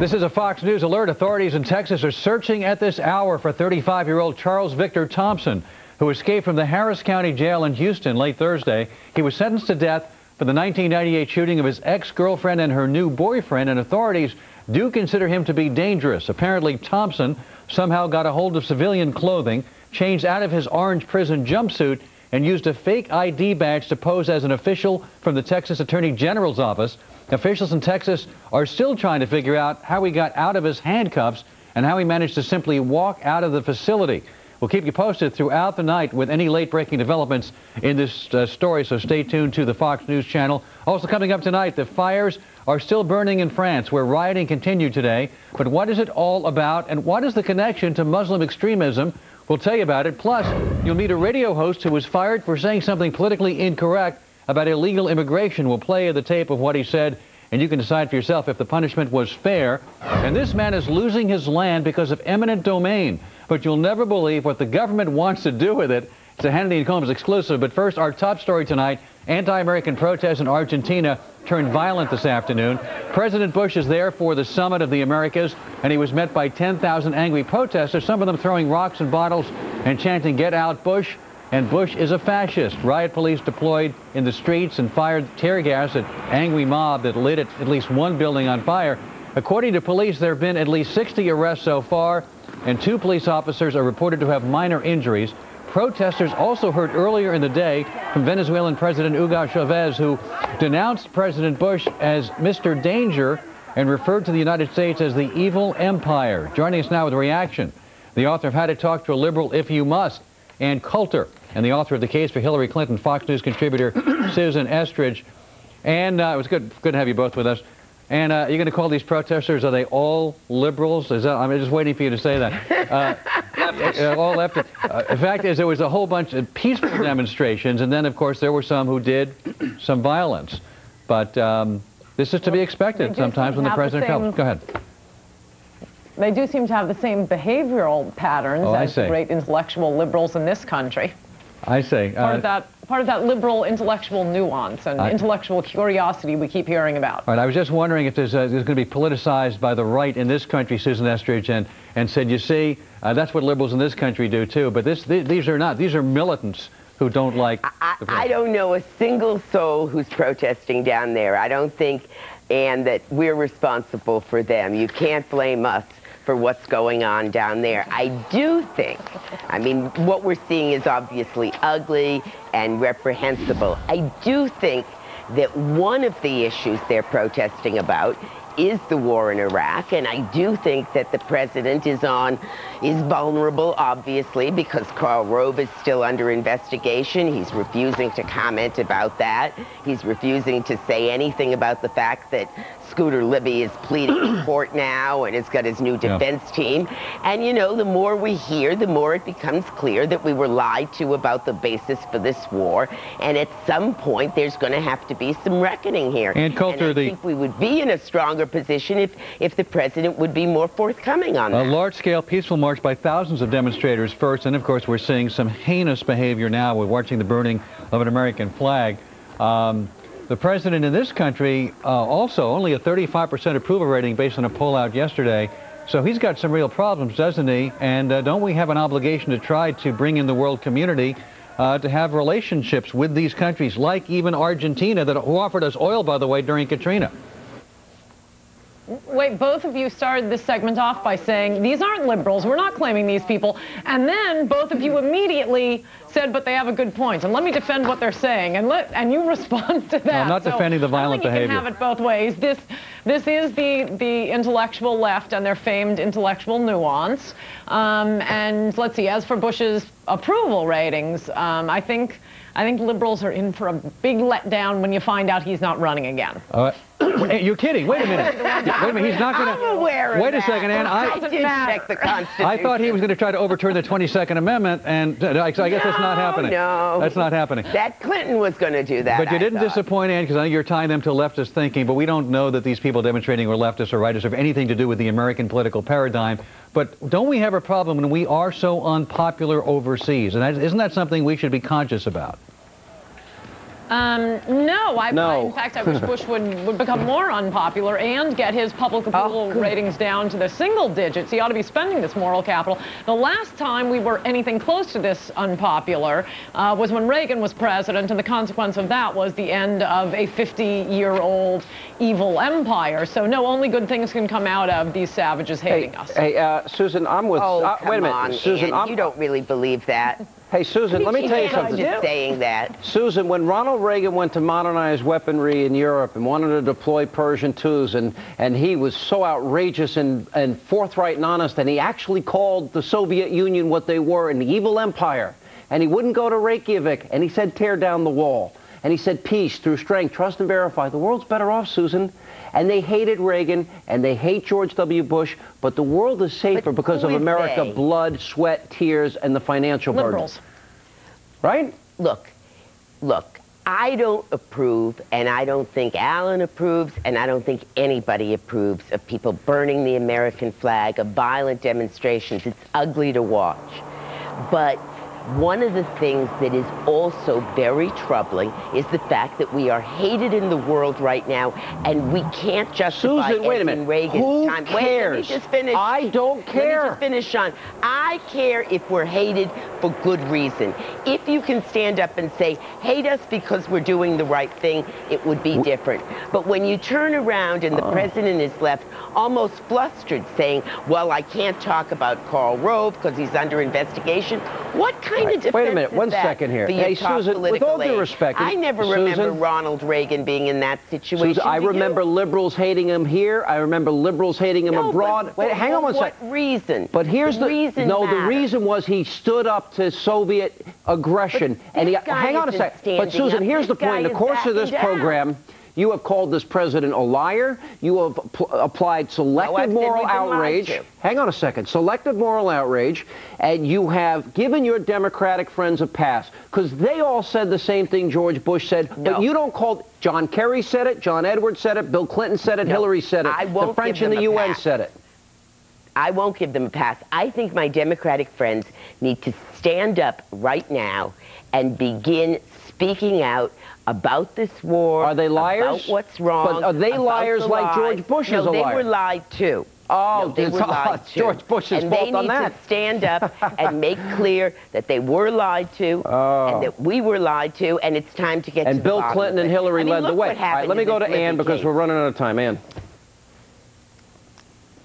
This is a Fox News alert. Authorities in Texas are searching at this hour for 35-year-old Charles Victor Thompson, who escaped from the Harris County Jail in Houston late Thursday. He was sentenced to death for the 1998 shooting of his ex-girlfriend and her new boyfriend, and authorities do consider him to be dangerous. Apparently, Thompson somehow got a hold of civilian clothing, changed out of his orange prison jumpsuit, and used a fake ID badge to pose as an official from the Texas Attorney General's office. Officials in Texas are still trying to figure out how he got out of his handcuffs and how he managed to simply walk out of the facility. We'll keep you posted throughout the night with any late-breaking developments in this uh, story, so stay tuned to the Fox News channel. Also coming up tonight, the fires are still burning in France, where rioting continued today. But what is it all about, and what is the connection to Muslim extremism? We'll tell you about it. Plus, you'll meet a radio host who was fired for saying something politically incorrect about illegal immigration. We'll play the tape of what he said, and you can decide for yourself if the punishment was fair. And this man is losing his land because of eminent domain. But you'll never believe what the government wants to do with it. It's a Hannity and Colmes exclusive. But first, our top story tonight, anti-American protests in Argentina turned violent this afternoon. President Bush is there for the summit of the Americas, and he was met by 10,000 angry protesters, some of them throwing rocks and bottles and chanting, get out Bush and Bush is a fascist. Riot police deployed in the streets and fired tear gas at angry mob that lit at, at least one building on fire. According to police, there have been at least 60 arrests so far, and two police officers are reported to have minor injuries. Protesters also heard earlier in the day from Venezuelan President Hugo Chavez, who denounced President Bush as Mr. Danger and referred to the United States as the evil empire. Joining us now with a reaction, the author of How to Talk to a Liberal If You Must, Ann Coulter, and the author of the case for Hillary Clinton, Fox News contributor Susan Estrich. And uh, it was good, good to have you both with us. And uh, you're going to call these protesters, are they all liberals? Is that, I'm just waiting for you to say that. Uh, uh all left. Uh, in fact, is there was a whole bunch of peaceful demonstrations, and then, of course, there were some who did some violence. But um, this is to be expected sometimes when the president comes. Go ahead. They do seem to have the same behavioral patterns oh, as great intellectual liberals in this country. I say. Part, uh, of that, part of that liberal intellectual nuance and I, intellectual curiosity we keep hearing about. Right, I was just wondering if there's, there's going to be politicized by the right in this country, Susan Estrich, and, and said, you see, uh, that's what liberals in this country do too, but this, th these are not. These are militants who don't like... I, I don't know a single soul who's protesting down there. I don't think, and that we're responsible for them. You can't blame us for what's going on down there. I do think, I mean, what we're seeing is obviously ugly and reprehensible. I do think that one of the issues they're protesting about is the war in Iraq, and I do think that the president is on, is vulnerable, obviously, because Karl Rove is still under investigation. He's refusing to comment about that. He's refusing to say anything about the fact that Scooter Libby is pleading in court now and has got his new defense yeah. team. And, you know, the more we hear, the more it becomes clear that we were lied to about the basis for this war. And at some point, there's going to have to be some reckoning here. And Coulter, and I think we would be in a stronger position if, if the president would be more forthcoming on that. A large-scale peaceful march by thousands of demonstrators first, and of course we're seeing some heinous behavior now. We're watching the burning of an American flag. Um, the president in this country uh, also only a 35% approval rating based on a poll out yesterday. So he's got some real problems, doesn't he? And uh, don't we have an obligation to try to bring in the world community uh, to have relationships with these countries, like even Argentina, that who offered us oil, by the way, during Katrina? Wait, both of you started this segment off by saying, these aren't liberals, we're not claiming these people. And then both of you immediately said, but they have a good point. And let me defend what they're saying. And let and you respond to that. No, I'm not so defending the violent I think behavior. You can have it both ways. This, this is the, the intellectual left and their famed intellectual nuance. Um, and let's see, as for Bush's approval ratings, um, I think I think liberals are in for a big letdown when you find out he's not running again. Uh, you're kidding. Wait a minute. Wait a minute. He's not going to. I'm aware Wait a second, Ann. I, I did check the Constitution. I thought he was going to try to overturn the 22nd Amendment, and I guess no, that's not happening. No. That's not happening. That Clinton was going to do that. But you I didn't thought. disappoint, Ann, because I know you're tying them to leftist thinking, but we don't know that these people demonstrating were leftists or rightists or have anything to do with the American political paradigm. But don't we have a problem when we are so unpopular overseas? And isn't that something we should be conscious about? Um, no, I, no. I, in fact, I wish Bush would, would become more unpopular and get his public approval oh, ratings down to the single digits. He ought to be spending this moral capital. The last time we were anything close to this unpopular uh, was when Reagan was president, and the consequence of that was the end of a 50-year-old evil empire. So no, only good things can come out of these savages hating hey, us. Hey, uh, Susan, I'm with. Oh, uh, come wait a minute, on, Susan. Ann, you don't really believe that. Hey, Susan, let me tell you something. Just saying that. Susan, when Ronald Reagan went to modernize weaponry in Europe and wanted to deploy Pershing IIs, and, and he was so outrageous and, and forthright and honest, and he actually called the Soviet Union what they were, an evil empire. And he wouldn't go to Reykjavik, and he said, tear down the wall. And he said, peace through strength, trust and verify. The world's better off, Susan. And they hated Reagan, and they hate George W. Bush, but the world is safer but because of America, they? blood, sweat, tears, and the financial Liberals. burden. Right? Look, look, I don't approve, and I don't think Alan approves, and I don't think anybody approves of people burning the American flag, of violent demonstrations. It's ugly to watch. But one of the things that is also very troubling is the fact that we are hated in the world right now, and we can't justify Susan, wait a minute. Reagan's Who time. cares? Wait, let me just finish. I don't care. Let me just finish, Sean. I care if we're hated for good reason. If you can stand up and say, hate us because we're doing the right thing, it would be different. But when you turn around and the oh. president is left almost flustered saying, well, I can't talk about Karl Rove because he's under investigation, what kind kind right, of Wait a minute, one second here. Hey, Susan, with all due respect, I never Susan, remember Ronald Reagan being in that situation. Susan, I remember you? liberals hating him here. I remember liberals hating him no, abroad. But, Wait, but, hang on one second. what second. What reason? But here's the, the reason. No, matters. the reason was he stood up to Soviet aggression, and he. Hang on a second. But Susan, up. here's this the point. In the course of this down. program. You have called this president a liar. You have applied selective no, moral outrage. Hang on a second. Selective moral outrage. And you have given your Democratic friends a pass because they all said the same thing George Bush said. No. But you don't call. John Kerry said it. John Edwards said it. Bill Clinton said it. No, Hillary said it. The French and the UN pass. said it. I won't give them a pass. I think my Democratic friends need to stand up right now and begin speaking out about this war. Are they liars? About what's wrong. But are they liars the like lies. George Bush no, is a liar? No, they were lied to. Oh, no, they were lied to. George Bush's and fault on that. And they need to stand up and make clear that they were lied to oh. and that we were lied to, and it's time to get and to Bill Clinton and Hillary I mean, led the way. All right, let me go to Ann because we're running out of time. Ann.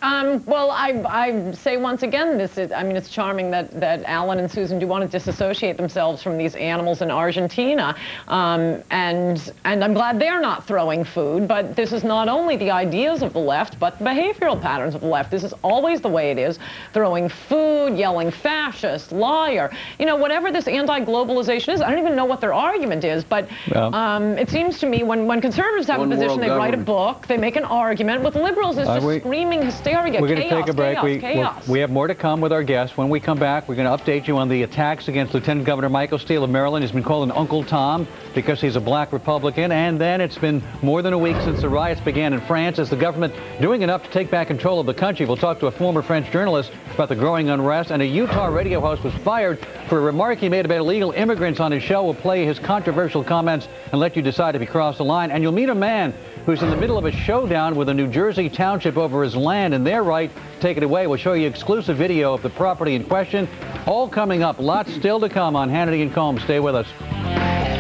Um, well, I, I say once again, this is, I mean, it's charming that, that Alan and Susan do want to disassociate themselves from these animals in Argentina. Um, and, and I'm glad they're not throwing food, but this is not only the ideas of the left, but the behavioral patterns of the left. This is always the way it is, throwing food, yelling fascist, liar. You know, whatever this anti-globalization is, I don't even know what their argument is, but well, um, it seems to me when, when conservatives have a position, they government. write a book, they make an argument. With liberals, it's just screaming hysteria hysteria. We're going to take a break. Chaos, we, chaos. we have more to come with our guests. When we come back, we're going to update you on the attacks against Lieutenant Governor Michael Steele of Maryland. He's been called an Uncle Tom because he's a black Republican. And then it's been more than a week since the riots began in France. Is the government doing enough to take back control of the country? We'll talk to a former French journalist about the growing unrest. And a Utah radio host was fired for a remark he made about illegal immigrants on his show. We'll play his controversial comments and let you decide if he crossed the line. And you'll meet a man who's in the middle of a showdown with a New Jersey township over his land and their right take it away. We'll show you exclusive video of the property in question. All coming up. Lots still to come on Hannity and Colmes. Stay with us.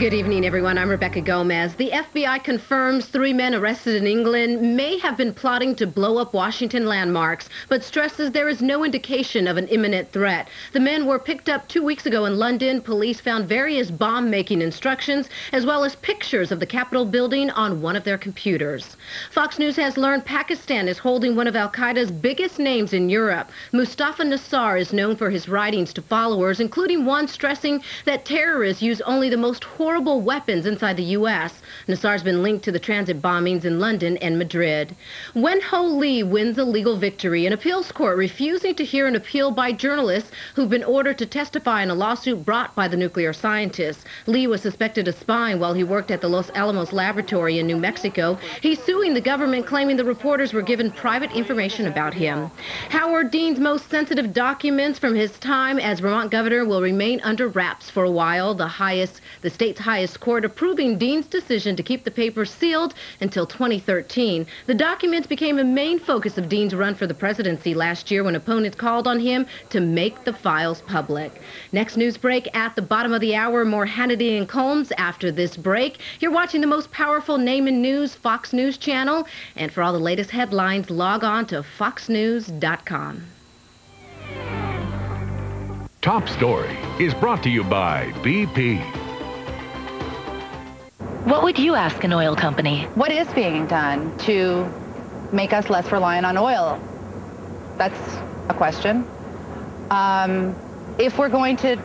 Good evening, everyone. I'm Rebecca Gomez. The FBI confirms three men arrested in England may have been plotting to blow up Washington landmarks, but stresses there is no indication of an imminent threat. The men were picked up two weeks ago in London. Police found various bomb-making instructions, as well as pictures of the Capitol building on one of their computers. Fox News has learned Pakistan is holding one of al-Qaeda's biggest names in Europe. Mustafa Nassar is known for his writings to followers, including one stressing that terrorists use only the most horrible comparable weapons inside the U.S. Nassar's been linked to the transit bombings in London and Madrid. Wen Ho Lee wins a legal victory in appeals court, refusing to hear an appeal by journalists who've been ordered to testify in a lawsuit brought by the nuclear scientists. Lee was suspected of spying while he worked at the Los Alamos laboratory in New Mexico. He's suing the government, claiming the reporters were given private information about him. Howard Dean's most sensitive documents from his time as Vermont governor will remain under wraps for a while. The highest, the state's highest court approving Dean's decision to keep the papers sealed until 2013. The documents became a main focus of Dean's run for the presidency last year when opponents called on him to make the files public. Next news break at the bottom of the hour, more Hannity and Colmes after this break. You're watching the most powerful name in news, Fox News Channel. And for all the latest headlines, log on to foxnews.com. Top Story is brought to you by BP. What would you ask an oil company? What is being done to make us less reliant on oil? That's a question. Um, if we're going to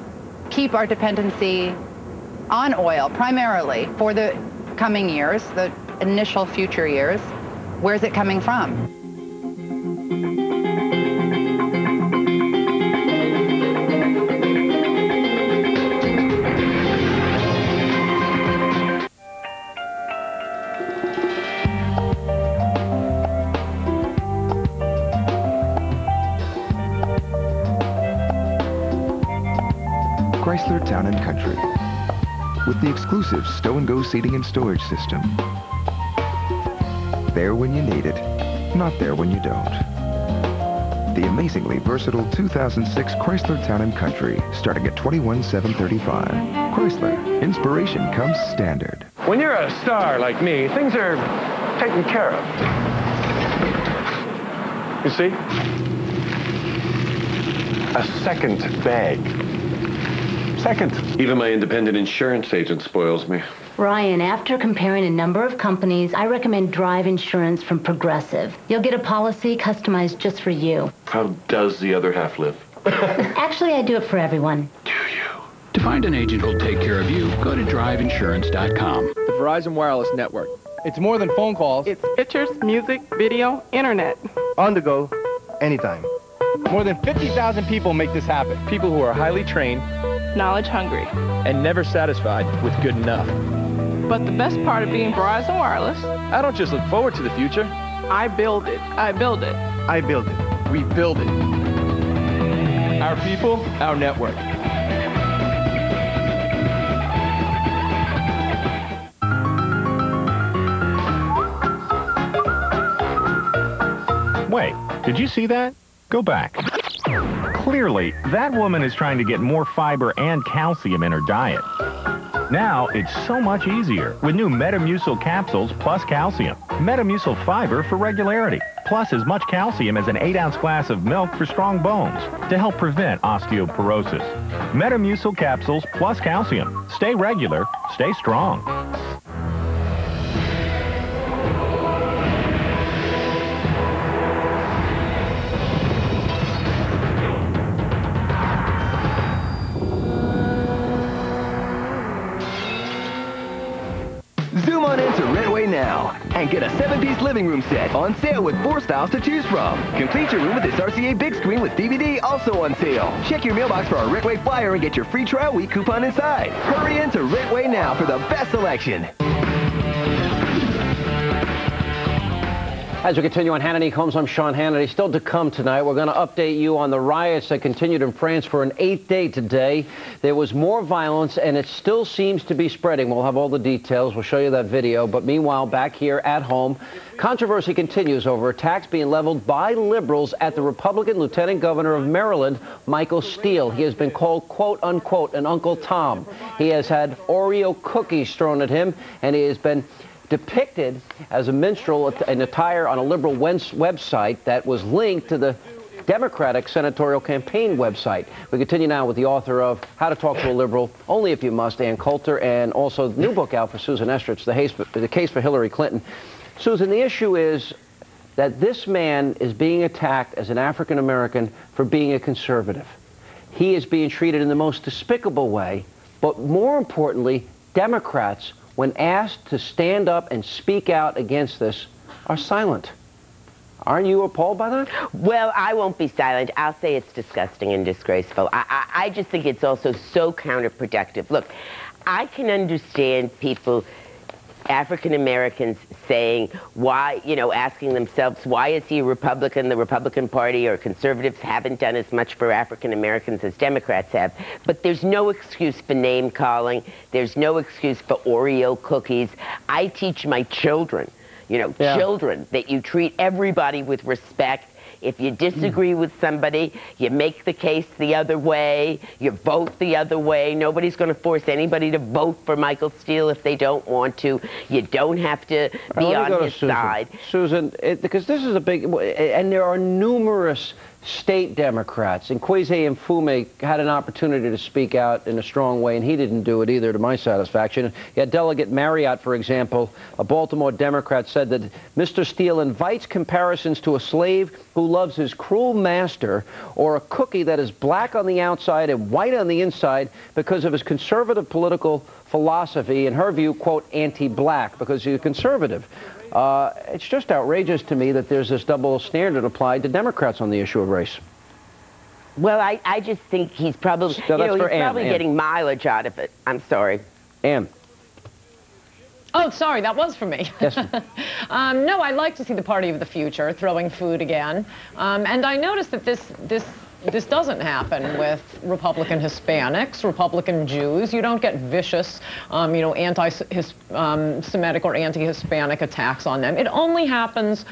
keep our dependency on oil primarily for the coming years, the initial future years, where's it coming from? Chrysler Town and Country with the exclusive Stow Go seating and storage system. There when you need it, not there when you don't. The amazingly versatile 2006 Chrysler Town and Country, starting at 21735 Chrysler, inspiration comes standard. When you're a star like me, things are taken care of. You see? A second bag. Second. Even my independent insurance agent spoils me. Ryan, after comparing a number of companies, I recommend Drive Insurance from Progressive. You'll get a policy customized just for you. How does the other half live? Actually, I do it for everyone. Do you? To find an agent who'll take care of you, go to driveinsurance.com. The Verizon Wireless Network. It's more than phone calls. It's pictures, music, video, internet. On the go, anytime. More than 50,000 people make this happen. People who are highly trained, knowledge hungry, and never satisfied with good enough. But the best part of being Verizon Wireless, I don't just look forward to the future. I build it. I build it. I build it. We build it. Our people, our network. Wait, did you see that? Go back. Clearly, that woman is trying to get more fiber and calcium in her diet. Now, it's so much easier with new Metamucil capsules plus calcium. Metamucil fiber for regularity, plus as much calcium as an 8-ounce glass of milk for strong bones to help prevent osteoporosis. Metamucil capsules plus calcium. Stay regular, stay strong. Now and get a seven-piece living room set on sale with four styles to choose from. Complete your room with this RCA big screen with DVD also on sale. Check your mailbox for our Rentway flyer and get your free trial week coupon inside. Hurry into Rentway now for the best selection. As we continue on Hannity Colmes, I'm Sean Hannity. Still to come tonight, we're going to update you on the riots that continued in France for an eighth day today. There was more violence, and it still seems to be spreading. We'll have all the details. We'll show you that video. But meanwhile, back here at home, controversy continues over attacks being leveled by liberals at the Republican Lieutenant Governor of Maryland, Michael Steele. He has been called, quote unquote, an Uncle Tom. He has had Oreo cookies thrown at him, and he has been depicted as a minstrel in attire on a liberal website that was linked to the Democratic senatorial campaign website. We continue now with the author of How to Talk to a Liberal, Only If You Must, Ann Coulter, and also the new book out for Susan Estrich, the, the Case for Hillary Clinton. Susan, the issue is that this man is being attacked as an African American for being a conservative. He is being treated in the most despicable way, but more importantly, Democrats, when asked to stand up and speak out against this, are silent. Aren't you appalled by that? Well, I won't be silent. I'll say it's disgusting and disgraceful. I, I, I just think it's also so counterproductive. Look, I can understand people African Americans saying why, you know, asking themselves, why is he a Republican? The Republican Party or conservatives haven't done as much for African Americans as Democrats have. But there's no excuse for name calling. There's no excuse for Oreo cookies. I teach my children, you know, Yeah. children, that you treat everybody with respect. If you disagree with somebody, you make the case the other way, you vote the other way. Nobody's going to force anybody to vote for Michael Steele if they don't want to. You don't have to be right, let me on his Susan. side. Susan, it, because this is a big, and there are numerous state Democrats, and Kwesi Mfume had an opportunity to speak out in a strong way, and he didn't do it either, to my satisfaction. Yet Delegate Marriott, for example, a Baltimore Democrat, said that Mr. Steele invites comparisons to a slave who loves his cruel master, or a cookie that is black on the outside and white on the inside because of his conservative political philosophy, in her view, quote, anti-black, because he's a conservative. Uh, it's just outrageous to me that there's this double standard applied to Democrats on the issue of race. Well, I, I just think he's probably, So you know, he's for Ann, probably Ann. getting mileage out of it. I'm sorry. Ann. Oh, sorry, that was for me. Yes. um, no, I like to see the party of the future throwing food again, um, and I noticed that this this. This doesn't happen with Republican Hispanics, Republican Jews. You don't get vicious, um, you know, anti-Semitic or anti-Hispanic attacks on them. It only happens.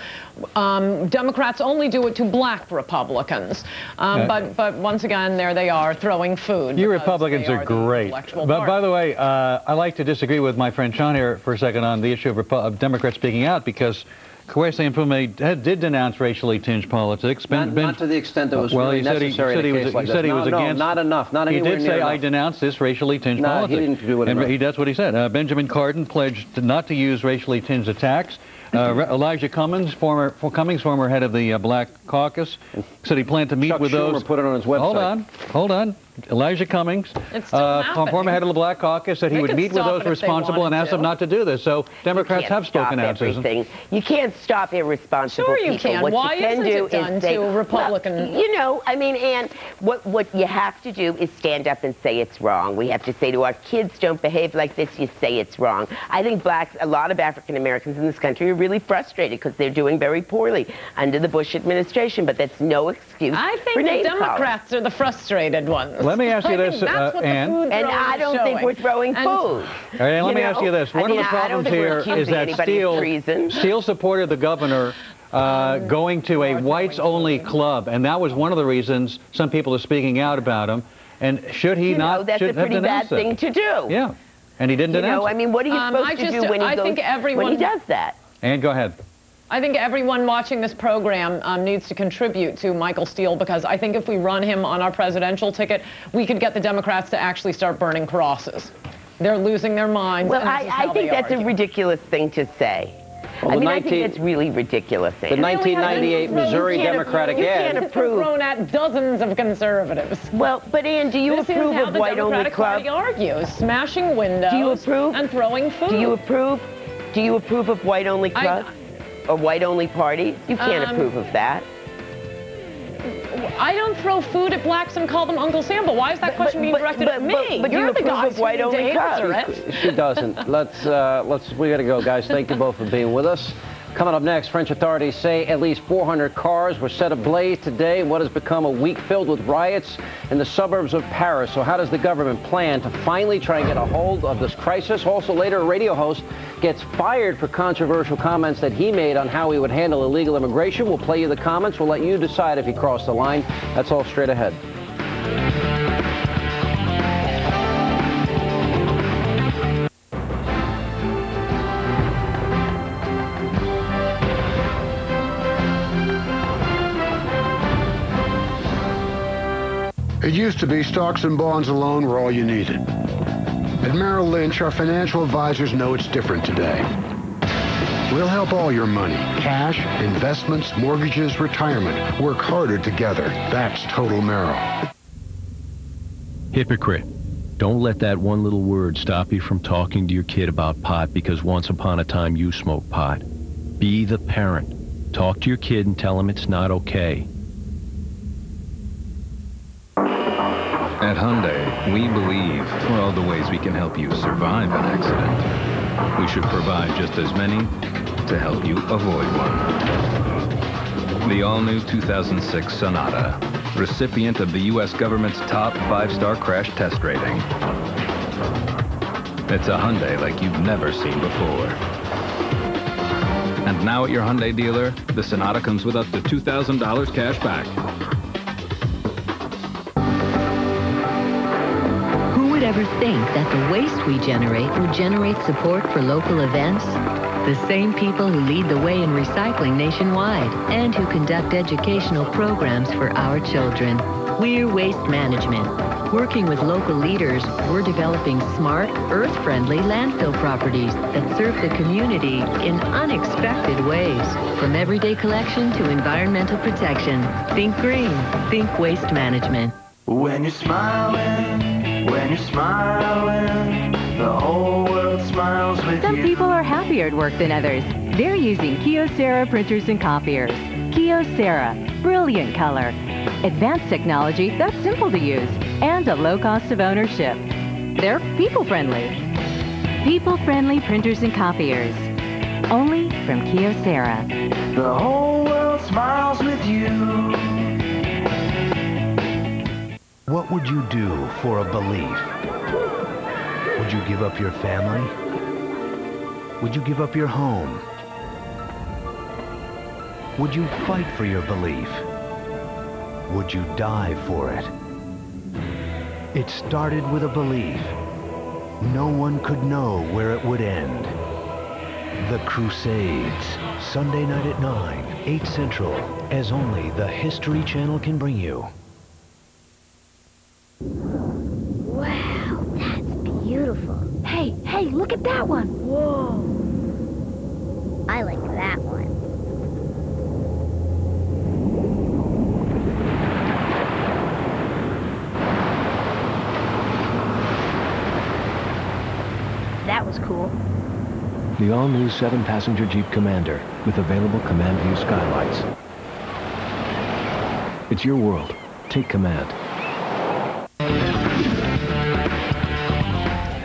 Um, Democrats only do it to black Republicans. Um, Uh, but but once again, there they are throwing food. You Republicans they are great. But party. by the way, uh, I like to disagree with my friend Sean here for a second on the issue of, Repu- of Democrats speaking out because Kwesi Mfume had- did denounce racially tinged politics. Ben- Not, Ben- not to the extent that was well, really he said he, necessary said he was, like he said he was no, against. No, not enough. Not he did say, "I enough." denounce this racially tinged No, he politics." didn't do it And enough. he, that's what he said. Uh, Benjamin Cardin pledged not to use racially tinged attacks. Uh, Elijah Cummings, former for Cummings, former head of the uh, Black Caucus, said he planned to meet Chuck with Schumer those. put it on his website. Hold on, hold on. Elijah Cummings, uh, former head of the Black Caucus, said he They would meet with those it if they responsible and wanted ask them not to do this. So Democrats you can't have spoken stop out, Susan. everything. You can't stop irresponsible Sure you people. can. What Why you can isn't do it done is say, to Republican- Well, you know, I mean, Ann, what what you have to do is stand up and say it's wrong. We have to say to our kids, don't behave like this. You say it's wrong. I think blacks, a lot of African Americans in this country are really frustrated because they're doing very poorly under the Bush administration. But that's no excuse I for think the name calling. Democrats are the frustrated ones. Let me ask you this, that's uh, what Ann. the food And I don't think we're throwing And- food. All right, let me know? ask you this. I One mean, of the problems here is we're here accusing that of Steele. Steele supported the governor uh, going to a whites-only club, and that was one of the reasons some people are speaking out about him. And should he You not? know, that's should a have pretty bad it. thing to do. Yeah, and he didn't You denounce know, it. I mean, what are you Um, supposed I to just- do when he I goes, think when everyone- he does that? and go ahead. I think everyone watching this program um, needs to contribute to Michael Steele because I think if we run him on our presidential ticket, we could get the Democrats to actually start burning crosses. They're losing their minds. Well, I, I think they that's a ridiculous thing to say. Well, I the mean, I think that's really ridiculous. The 1998 You Missouri can't- Democratic you can't approve. thrown at dozens of conservatives. Well, but Ann, do you this approve is how of the white only Democratic club? Party argues, smashing windows Do you approve? and throwing food. Do you approve? Do you approve of white only I- club? or white only party? You can't Um, approve of that. I don't throw food at blacks and call them Uncle Sam, but why is that But- question being directed but- at me? but- but you You're the approve guys of white-only answer She doesn't. Let's uh, let's we got to go, guys. Thank you both for being with us. Coming up next, French authorities say at least 400 cars were set ablaze today in what has become a week filled with riots in the suburbs of Paris. So how does the government plan to finally try and get a hold of this crisis? Also later, a radio host gets fired for controversial comments that he made on how he would handle illegal immigration. We'll play you the comments. We'll let you decide if he crossed the line. That's all straight ahead. It used to be stocks and bonds alone were all you needed. At Merrill Lynch, our financial advisors know it's different today. We'll help all your money, cash, investments, mortgages, retirement, work harder together. That's Total Merrill. Hypocrite. Don't let that one little word stop you from talking to your kid about pot because once upon a time you smoked pot. Be the parent. Talk to your kid and tell him it's not okay. At Hyundai, we believe for all the ways we can help you survive an accident. We should provide just as many to help you avoid one. The all-new 2006 Sonata, recipient of the U.S. government's top five-star crash test rating. It's a Hyundai like you've never seen before. And now at your Hyundai dealer, the Sonata comes with up to $2,000 cash back. Ever think that the waste we generate will generate support for local events? The same people who lead the way in recycling nationwide and who conduct educational programs for our children. We're Waste Management. Working with local leaders, we're developing smart, earth-friendly landfill properties that serve the community in unexpected ways. From everyday collection to environmental protection. Think green. Think Waste Management. When you're smiling, when you're smiling, the whole world smiles with Some you. people are happier at work than others. They're using Kyocera printers and copiers. Kyocera, brilliant color. Advanced technology that's simple to use and a low cost of ownership. They're people-friendly. People-friendly printers and copiers. Only from Kyocera. The whole world smiles with you. What would you do for a belief? Would you give up your family? Would you give up your home? Would you fight for your belief? Would you die for it? It started with a belief. No one could know where it would end. The Crusades, Sunday night at 9, 8 Central, as only the History Channel can bring you. Wow, that's beautiful. Hey, hey, look at that one. Whoa. I like that one. That was cool. The all-new seven-passenger Jeep Commander with available command view skylights. It's your world. Take command.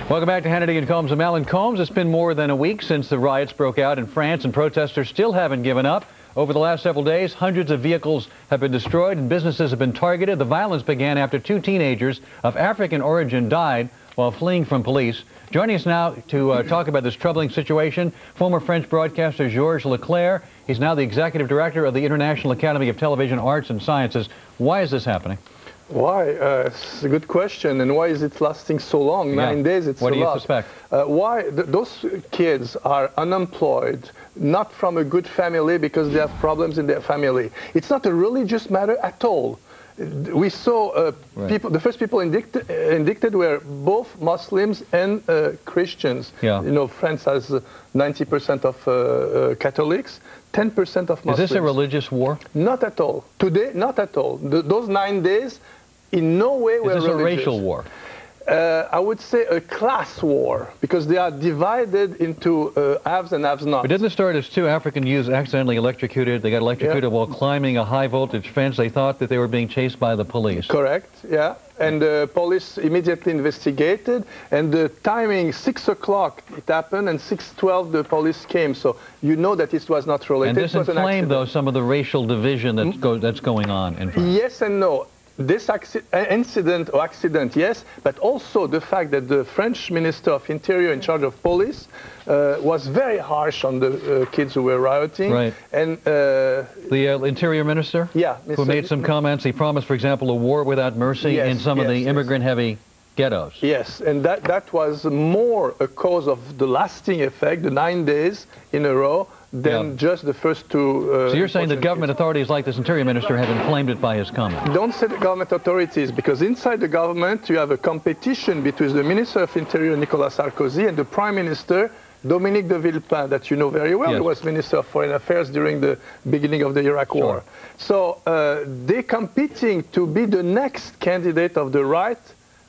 Welcome back to Hannity and Colmes. I'm Alan Colmes. It's been more than a week since the riots broke out in France, and protesters still haven't given up. Over the last several days, hundreds of vehicles have been destroyed and businesses have been targeted. The violence began after two teenagers of African origin died while fleeing from police. Joining us now to uh, talk about this troubling situation, former French broadcaster Georges Leclere. He's now the executive director of the International Academy of Television Arts and Sciences. Why is this happening? Why? Uh, it's a good question. And why is it lasting so long? Yeah. Nine days, it's What a do you suspect? Uh, why? Th those kids are unemployed, not from a good family because they have problems in their family. It's not a religious matter at all. We saw uh, Right. people, the first people indicted, indicted were both Muslims and uh, Christians. Yeah. You know, France has uh, 90% of uh, uh, Catholics, 10% of Muslims. Is this a religious war? Not at all. Today, not at all. Th those nine days, in no way were Is this a racial war? Uh, I would say a class war because they are divided into uh, haves and haves not. But didn't it start as two African youths accidentally electrocuted? They got electrocuted while climbing a high voltage fence. They thought that they were being chased by the police. Correct, yeah. And the police immediately investigated, and the timing, 6 o'clock it happened, and 6.12 the police came. So you know that this was not related. And this inflamed, though, some of the racial division that's, go, that's going on in France. Yes and no. This uh, incident or accident, yes, but also the fact that the French Minister of Interior in charge of police uh, was very harsh on the uh, kids who were rioting. Right. And uh, The uh, Interior Minister? Yeah, Who made some comments. He promised, for example, a war without mercy Yes, in some of the yes. immigrant-heavy ghettos. Yes, and that, that was more a cause of the lasting effect, the nine days in a row, than Yeah. just the first two. Uh, So you're saying that government authorities like this Interior Minister have inflamed it by his comments? Don't say the government authorities, because inside the government you have a competition between the Minister of Interior, Nicolas Sarkozy, and the Prime Minister, Dominique de Villepin, that you know very well. Yes. Was Minister of Foreign Affairs during the beginning of the Iraq War. So uh, they're competing to be the next candidate of the right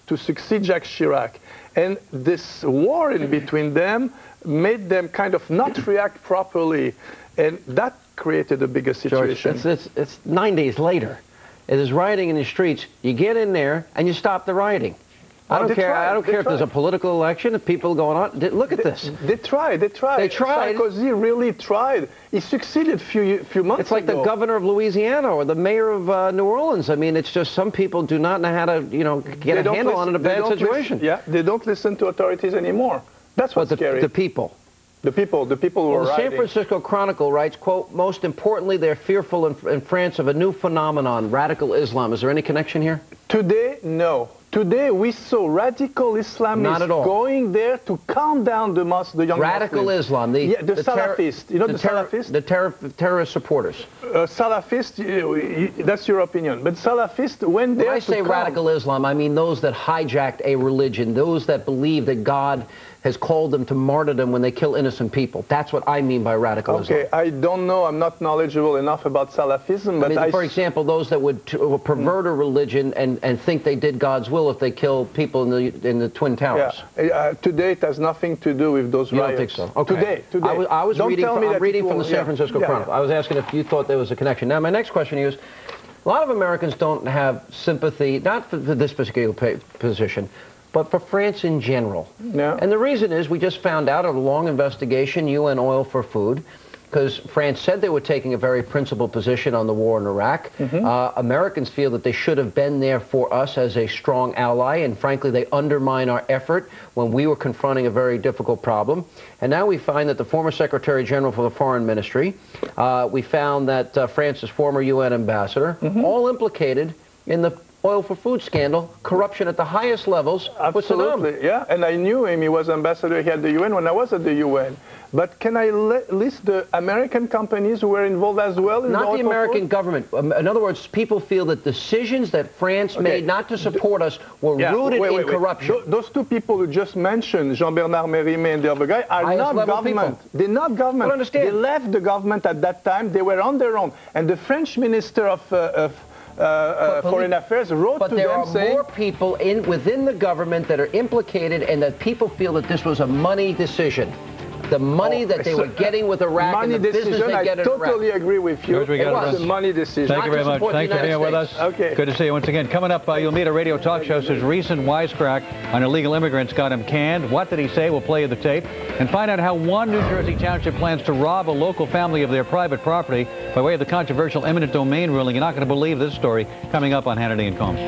to succeed Jacques Chirac. And this war in between them made them kind of not react properly. And that created a bigger George, situation. it's, it's, it's nine days later. It is rioting in the streets. You get in there and you stop the rioting. I Oh, don't care. tried, I don't they care if there's a political election, if people going on. Th- Look at this. They tried. They tried. They tried. Sarkozy really tried. He succeeded few few months It's like the governor of Louisiana or the mayor of uh, New Orleans. I mean, it's just some people do not know how to, you know, get They a handle on listen- a bad situation. listen- yeah, they don't listen to authorities anymore. That's what's the, scary. the people. The people, the people who Well, the San. Francisco Chronicle writes, quote, most importantly, they're fearful in, in France of a new phenomenon, radical Islam. Is there any connection here? Today, no. Today we saw radical Islamists Not at all. going there to calm down the Mus- the young Radical Muslims. Islam, the, yeah, the, terror- Salafists. You know the, terror- Salafists? The terror, terrorist supporters. Uh, Salafists, you- you- that's your opinion. But went there When I say calm. radical Islam, I mean those that hijacked a religion, those that believe that God has called them to martyrdom when they kill innocent people. That's what I mean by radical Islam. Okay, I don't know. I'm not knowledgeable enough about Salafism, I but mean, I for example, those that would pervert a religion and, and think they did God's will if they kill people in the in the Twin Towers. Yeah. Uh, today it has nothing to do with those You don't think so? Okay. Today, today. I was, I was Don't reading, tell from, I'm reading from the San yeah, Francisco yeah, Chronicle. I was asking if you thought there was a connection. Now, my next question to you is, a lot of Americans don't have sympathy, not for this particular position, but for France in general. Yeah. And the reason is we just found out of a long investigation, UN Oil for Food, because France said they were taking a very principled position on the war in Iraq. Mm-hmm. Uh, Americans feel that they should have been there for us as a strong ally, and frankly, they undermine our effort when we were confronting a very difficult problem. And now we find that the former Secretary General for the Foreign Ministry, uh, we found that uh, France's former UN ambassador, Mm-hmm. all implicated in the oil for food scandal, corruption at the highest levels Absolutely, yeah. And I knew him. He was ambassador here at the UN when I was at the UN. But can I list the American companies who were involved as well? In Not the for American food? government. Um, in other words, people feel that decisions that France Okay. made not to support us were Yeah, rooted wait, in wait, wait. corruption. Tho- those two people who just mentioned, Jean-Bernard Mérimée and the other guy, are Highest not government. people. They're not government. They left the government at that time. They were on their own. And the French Minister of, uh, of uh, uh, But Foreign Affairs wrote But to there are more people in within the government that are implicated and that people feel that this was a money decision. The money that they were getting with Iraq money and the business decision, they I get in totally Iraq. agree with you. George, we it gotta was a money decision. Thank you very much. support the Thanks for being United with us. Okay. Good to see you once again. Coming up, uh, you'll meet a radio talk show. His recent wisecrack on illegal immigrants got him canned. What did he say? We'll play you the tape and find out how one New Jersey township plans to rob a local family of their private property by way of the controversial eminent domain ruling. You're not going to believe this story coming up on Hannity and Colmes.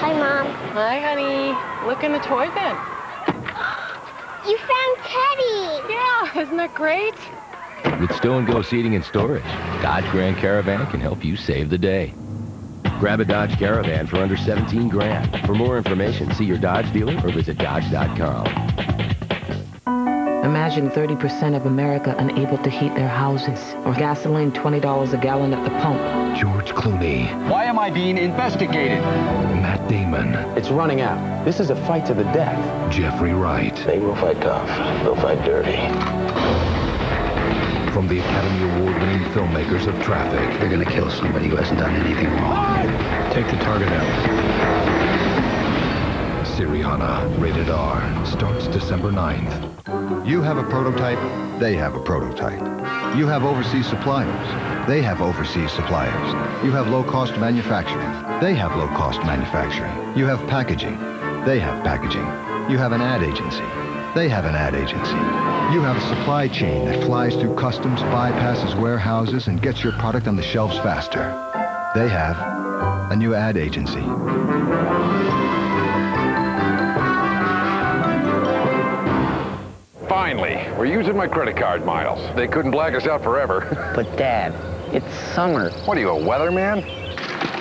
Hi, Mom. Hi, honey. In the toy bin. You found Teddy. Yeah, isn't that great? With Stow and Go Seating and Storage, Dodge Grand Caravan can help you save the day. Grab a Dodge Caravan for under 17 grand. For more information, see your Dodge dealer or visit Dodge.com. Imagine 30% of America unable to heat their houses, or gasoline $20 a gallon at the pump. George Clooney. Why am I being investigated? Matt Damon. It's running out. This is a fight to the death. Jeffrey Wright. They will fight tough. They'll fight dirty. From the Academy Award-winning filmmakers of Traffic. They're gonna kill somebody who hasn't done anything wrong. Take the target out. Syriana, rated R, starts December 9th. You have a prototype, they have a prototype. You have overseas suppliers, they have overseas suppliers. You have low-cost manufacturing, they have low-cost manufacturing. You have packaging, they have packaging. You have an ad agency, they have an ad agency. You have a supply chain that flies through customs, bypasses warehouses, and gets your product on the shelves faster. They have a new ad agency. Finally, we're using my credit card miles. They couldn't black us out forever. But Dad, it's summer. What are you, a weatherman?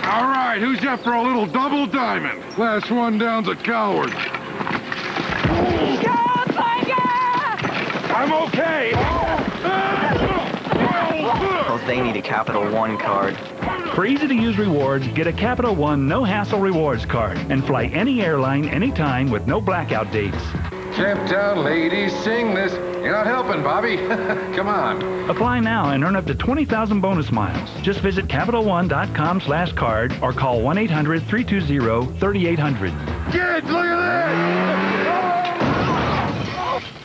All right, who's up for a little double diamond? Last one down's a coward. I'm okay. Because they need a Capital One card. For easy-to-use rewards, get a Capital One no-hassle rewards card and fly any airline anytime with no blackout dates. Tramp ladies, sing this. You're not helping, Bobby. Come on. Apply now and earn up to 20,000 bonus miles. Just visit CapitalOne.com slash card or call 1-800-320-3800. Kids, look at that!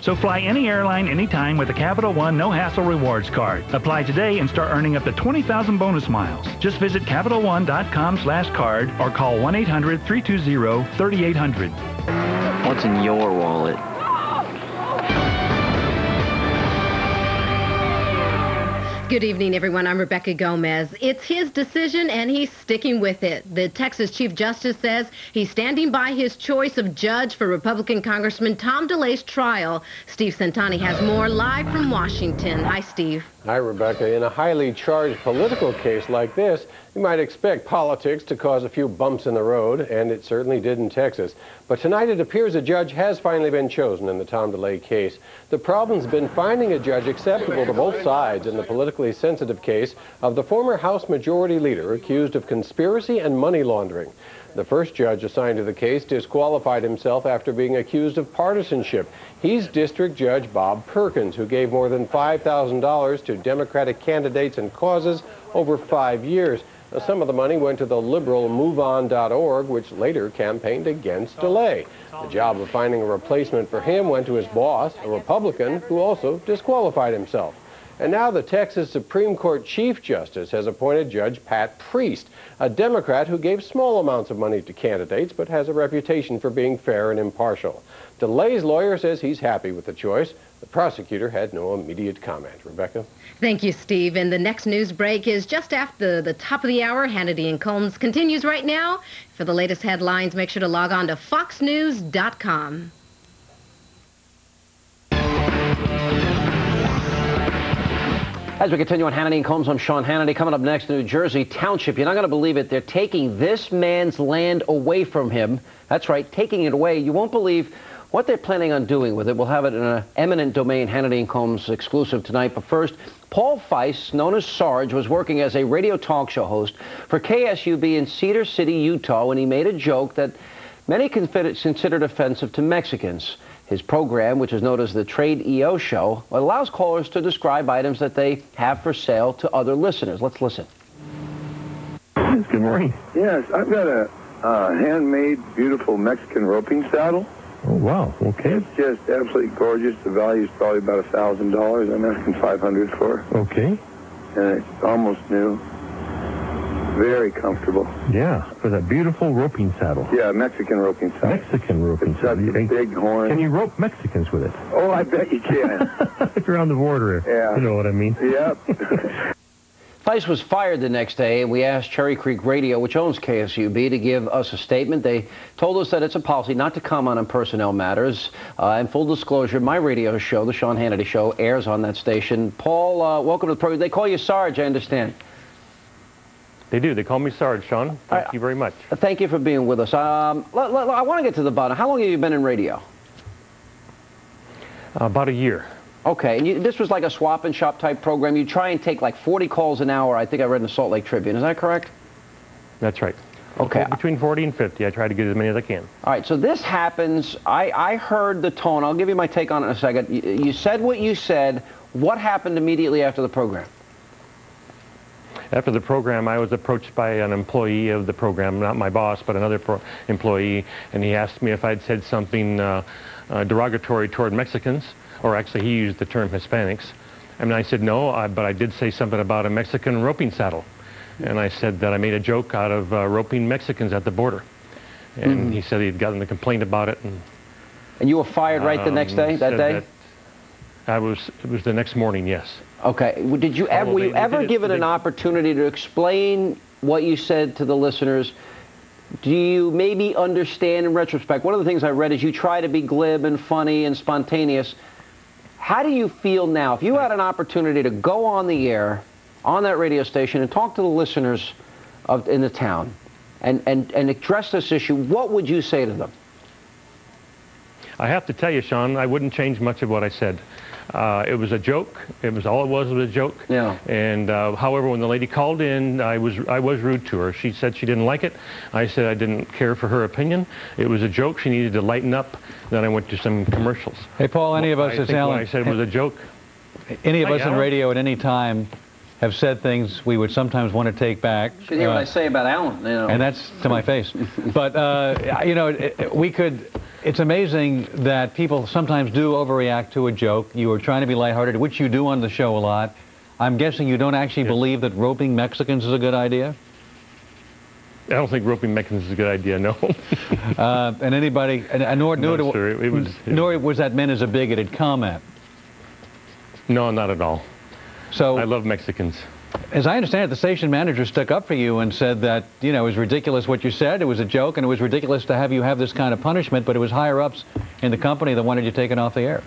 So fly any airline anytime with a Capital One No Hassle Rewards Card. Apply today and start earning up to 20,000 bonus miles. Just visit CapitalOne.com slash card or call 1-800-320-3800. What's in your wallet? Good evening, everyone. I'm Rebecca Gomez. It's his decision, and he's sticking with it. The Texas Chief Justice says he's standing by his choice of judge for Republican Congressman Tom DeLay's trial. Steve Centanni has more live from Washington. Hi, Steve. Hi, Rebecca. In a highly charged political case like this, you might expect politics to cause a few bumps in the road, and it certainly did in Texas. But tonight it appears a judge has finally been chosen in the Tom DeLay case. The problem's been finding a judge acceptable to both sides in the politically sensitive case of the former House Majority Leader accused of conspiracy and money laundering. The first judge assigned to the case disqualified himself after being accused of partisanship. He's District Judge Bob Perkins, who gave more than $5,000 to Democratic candidates and causes over five years. Some of the money went to the liberal MoveOn.org, which later campaigned against DeLay. The job of finding a replacement for him went to his boss, a Republican, who also disqualified himself. And now the Texas Supreme Court Chief Justice has appointed Judge Pat Priest, a Democrat who gave small amounts of money to candidates but has a reputation for being fair and impartial. DeLay's lawyer says he's happy with the choice. The prosecutor had no immediate comment. Rebecca? Thank you, Steve. And the next news break is just after the top of the hour. Hannity and Colmes continues right now. For the latest headlines, make sure to log on to foxnews.com. As we continue on Hannity and Colmes, I'm Sean Hannity. Coming up next, New Jersey Township. You're not going to believe it. They're taking this man's land away from him. That's right, taking it away. You won't believe what they're planning on doing with it. We'll have it in an eminent domain Hannity and Colmes exclusive tonight. But first, Paul Feist, known as Sarge, was working as a radio talk show host for KSUB in Cedar City, Utah, when he made a joke that many considered offensive to Mexicans. His program, which is known as the Tradio Show, allows callers to describe items that they have for sale to other listeners. Let's listen. Good morning. Yes, I've got a uh, handmade, beautiful Mexican roping saddle. Oh, wow. Okay. It's just absolutely gorgeous. The value is probably about a $1,000. I'm asking 500 for it. Okay. And it's almost new. Very comfortable. Yeah, with a beautiful roping saddle. Yeah, Mexican roping saddle. Mexican roping it's saddle. Got big horn. Can you rope Mexicans with it? Oh, I bet you can. if you're on the border. Yeah. You know what I mean? Yep. Feist was fired the next day, and we asked Cherry Creek Radio, which owns KSUB, to give us a statement. They told us that it's a policy not to comment on personnel matters. Uh, and full disclosure, my radio show, the Sean Hannity Show, airs on that station. Paul, uh, welcome to the program. They call you Sarge, I understand. They do. They call me Sarge, Sean. Thank you very much. Thank you for being with us. Um, I want to get to the bottom. How long have you been in radio? Uh, about a year. Okay, and you, this was like a swap and shop type program. You try and take like 40 calls an hour. I think I read in the Salt Lake Tribune. Is that correct? That's right. Okay. Between 40 and 50. I try to get as many as I can. All right, so this happens. I, I heard the tone. I'll give you my take on it in a second. You, you said what you said. What happened immediately after the program? After the program, I was approached by an employee of the program, not my boss, but another employee, and he asked me if I'd said something uh, uh, derogatory toward Mexicans, or actually he used the term Hispanics. And I said no, I, but I did say something about a Mexican roping saddle. And I said that I made a joke out of uh, roping Mexicans at the border. And mm. he said he'd gotten a complaint about it. And, and you were fired right the next day, that day? That I was, it was the next morning, yes. Okay. Did you ever, were you ever given an opportunity to explain what you said to the listeners? Do you maybe understand in retrospect? One of the things I read is you try to be glib and funny and spontaneous. How do you feel now? If you had an opportunity to go on the air on that radio station and talk to the listeners of, in the town and, and, and address this issue, what would you say to them? I have to tell you, Sean, I wouldn't change much of what I said. Uh, it was a joke. It was all it was was a joke. Yeah. And uh, however, when the lady called in, I was I was rude to her. She said she didn't like it. I said I didn't care for her opinion. It was a joke. She needed to lighten up. Then I went to some commercials. Hey, Paul, any of us I as think Alan, what I said it was a joke. any of Hi, us in Alan. radio at any time have said things we would sometimes want to take back. Should hear what Uh, I say about Alan. You know. and that's to my face. But uh, you know, it, it- we could. It's amazing that people sometimes do overreact to a joke. You are trying to be lighthearted, which you do on the show a lot. I'm guessing you don't actually believe that roping Mexicans is a good idea. I don't think roping Mexicans is a good idea. No. Uh, and anybody, and, and nor, nor, No, sir, it was- nor was that meant as a bigoted comment. no, not at all. So I love Mexicans. As I understand it, the station manager stuck up for you and said that, you know, it was ridiculous what you said, it was a joke, and it was ridiculous to have you have this kind of punishment, but it was higher ups in the company that wanted you taken off the air.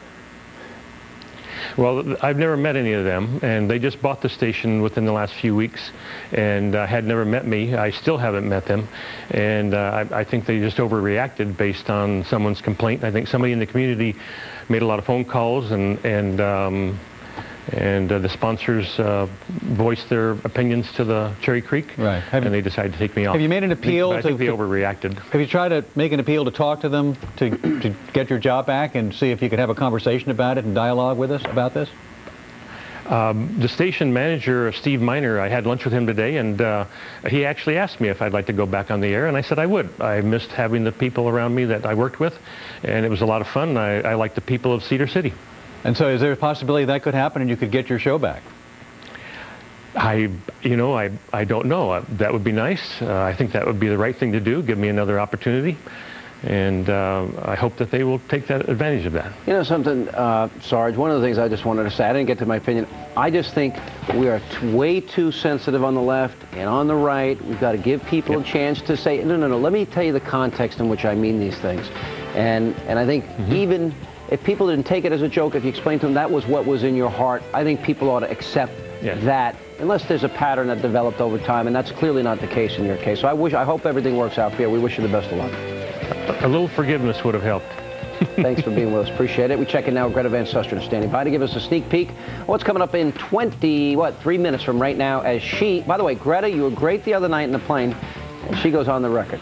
Well, I've never met any of them, and they just bought the station within the last few weeks, and uh, had never met me. I still haven't met them, and uh, I, I think they just overreacted based on someone's complaint. I think somebody in the community made a lot of phone calls, and and um, and uh, the sponsors uh, voiced their opinions to the Cherry Creek, right? and they decided to take me off. Have you made an appeal I think to- they overreacted. Have you tried to make an appeal to talk to them to, to get your job back and see if you could have a conversation about it and dialogue with us about this? Um, the station manager, Steve Miner, I had lunch with him today, and uh, he actually asked me if I'd like to go back on the air, and I said I would. I missed having the people around me that I worked with, and it was a lot of fun. I, I like the people of Cedar City. And so is there a possibility that could happen and you could get your show back? I, you know, I, I don't know. Uh, that would be nice. Uh, I think that would be the right thing to do, give me another opportunity. And uh, I hope that they will take that advantage of that. You know something, uh, Sarge, one of the things I just wanted to say, I didn't get to my opinion. I just think we are t- way too sensitive on the left and on the right. We've got to give people a chance to say, no, no, no, let me tell you the context in which I mean these things. And, and I think even if people didn't take it as a joke, if you explained to them that was what was in your heart, I think people ought to accept that unless there's a pattern that developed over time, and that's clearly not the case in your case. So I wish, I hope everything works out for you. We wish you the best of luck. A little forgiveness would have helped. Thanks for being with us. Appreciate it. We check in now Greta Van Susteren standing by to give us a sneak peek. What's coming up in 20, what, three minutes from right now as she, by the way, Greta, you were great the other night in the plane, and she goes on the record.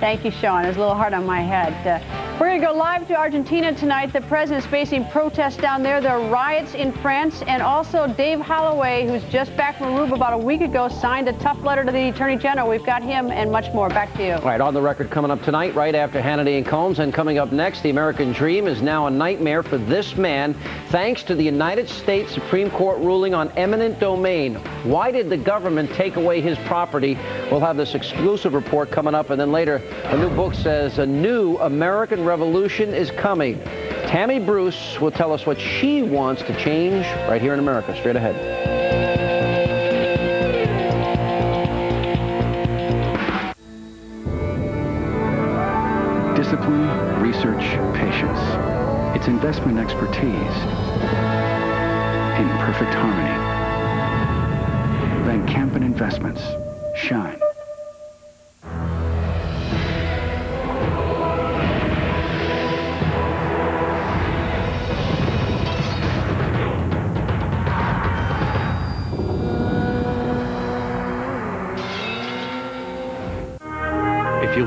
Thank you, Sean. It was a little hard on my head. Uh, we're going to go live to Argentina tonight. The president's facing protests down there. There are riots in France. And also Dave Holloway, who's just back from Aruba about a week ago, signed a tough letter to the Attorney General. We've got him and much more. Back to you. All right, on the record coming up tonight, right after Hannity and Colmes. And coming up next, the American dream is now a nightmare for this man, thanks to the United States Supreme Court ruling on eminent domain. Why did the government take away his property? We'll have this exclusive report coming up. And then later, a new book says a new American revolution is coming. Tammy Bruce will tell us what she wants to change right here in America. Straight ahead. Discipline, research, patience. It's investment expertise in perfect harmony. Van Kampen Investments. Shine.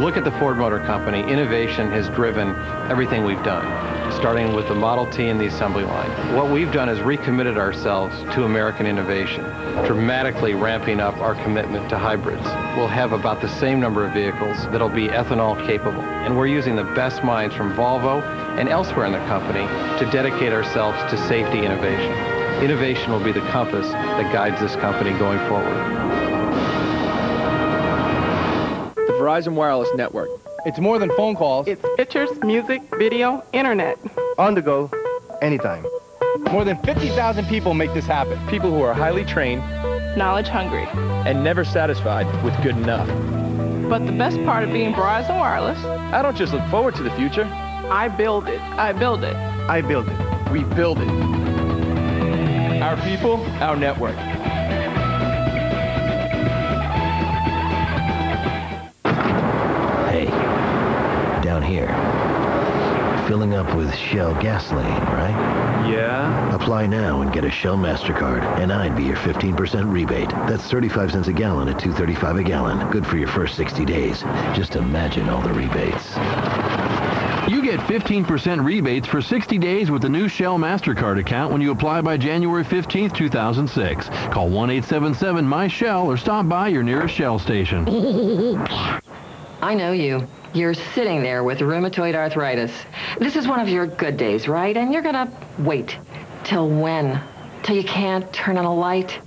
Look at the Ford Motor Company, innovation has driven everything we've done, starting with the Model T and the assembly line. What we've done is recommitted ourselves to American innovation, dramatically ramping up our commitment to hybrids. We'll have about the same number of vehicles that'll be ethanol capable. And we're using the best minds from Volvo and elsewhere in the company to dedicate ourselves to safety innovation. Innovation will be the compass that guides this company going forward. Verizon Wireless Network. It's more than phone calls. It's pictures, music, video, internet. On the go, anytime. More than 50,000 people make this happen. People who are highly trained Knowledge hungry. and never satisfied with good enough. But the best part of being Verizon Wireless, I don't just look forward to the future. I build it. I build it. I build it. We build it. Our people, our network. Filling up with Shell gasoline, right? Yeah. Apply now and get a Shell MasterCard, and I'd be your 15% rebate. That's 35 cents a gallon at 235 a gallon. Good for your first 60 days. Just imagine all the rebates. You get 15% rebates for 60 days with the new Shell MasterCard account when you apply by January 15, 2006. Call 1-877-MY-SHELL or stop by your nearest Shell station. I know you. You're sitting there with rheumatoid arthritis. This is one of your good days, right? And you're gonna wait. Till when? Till you can't turn on a light?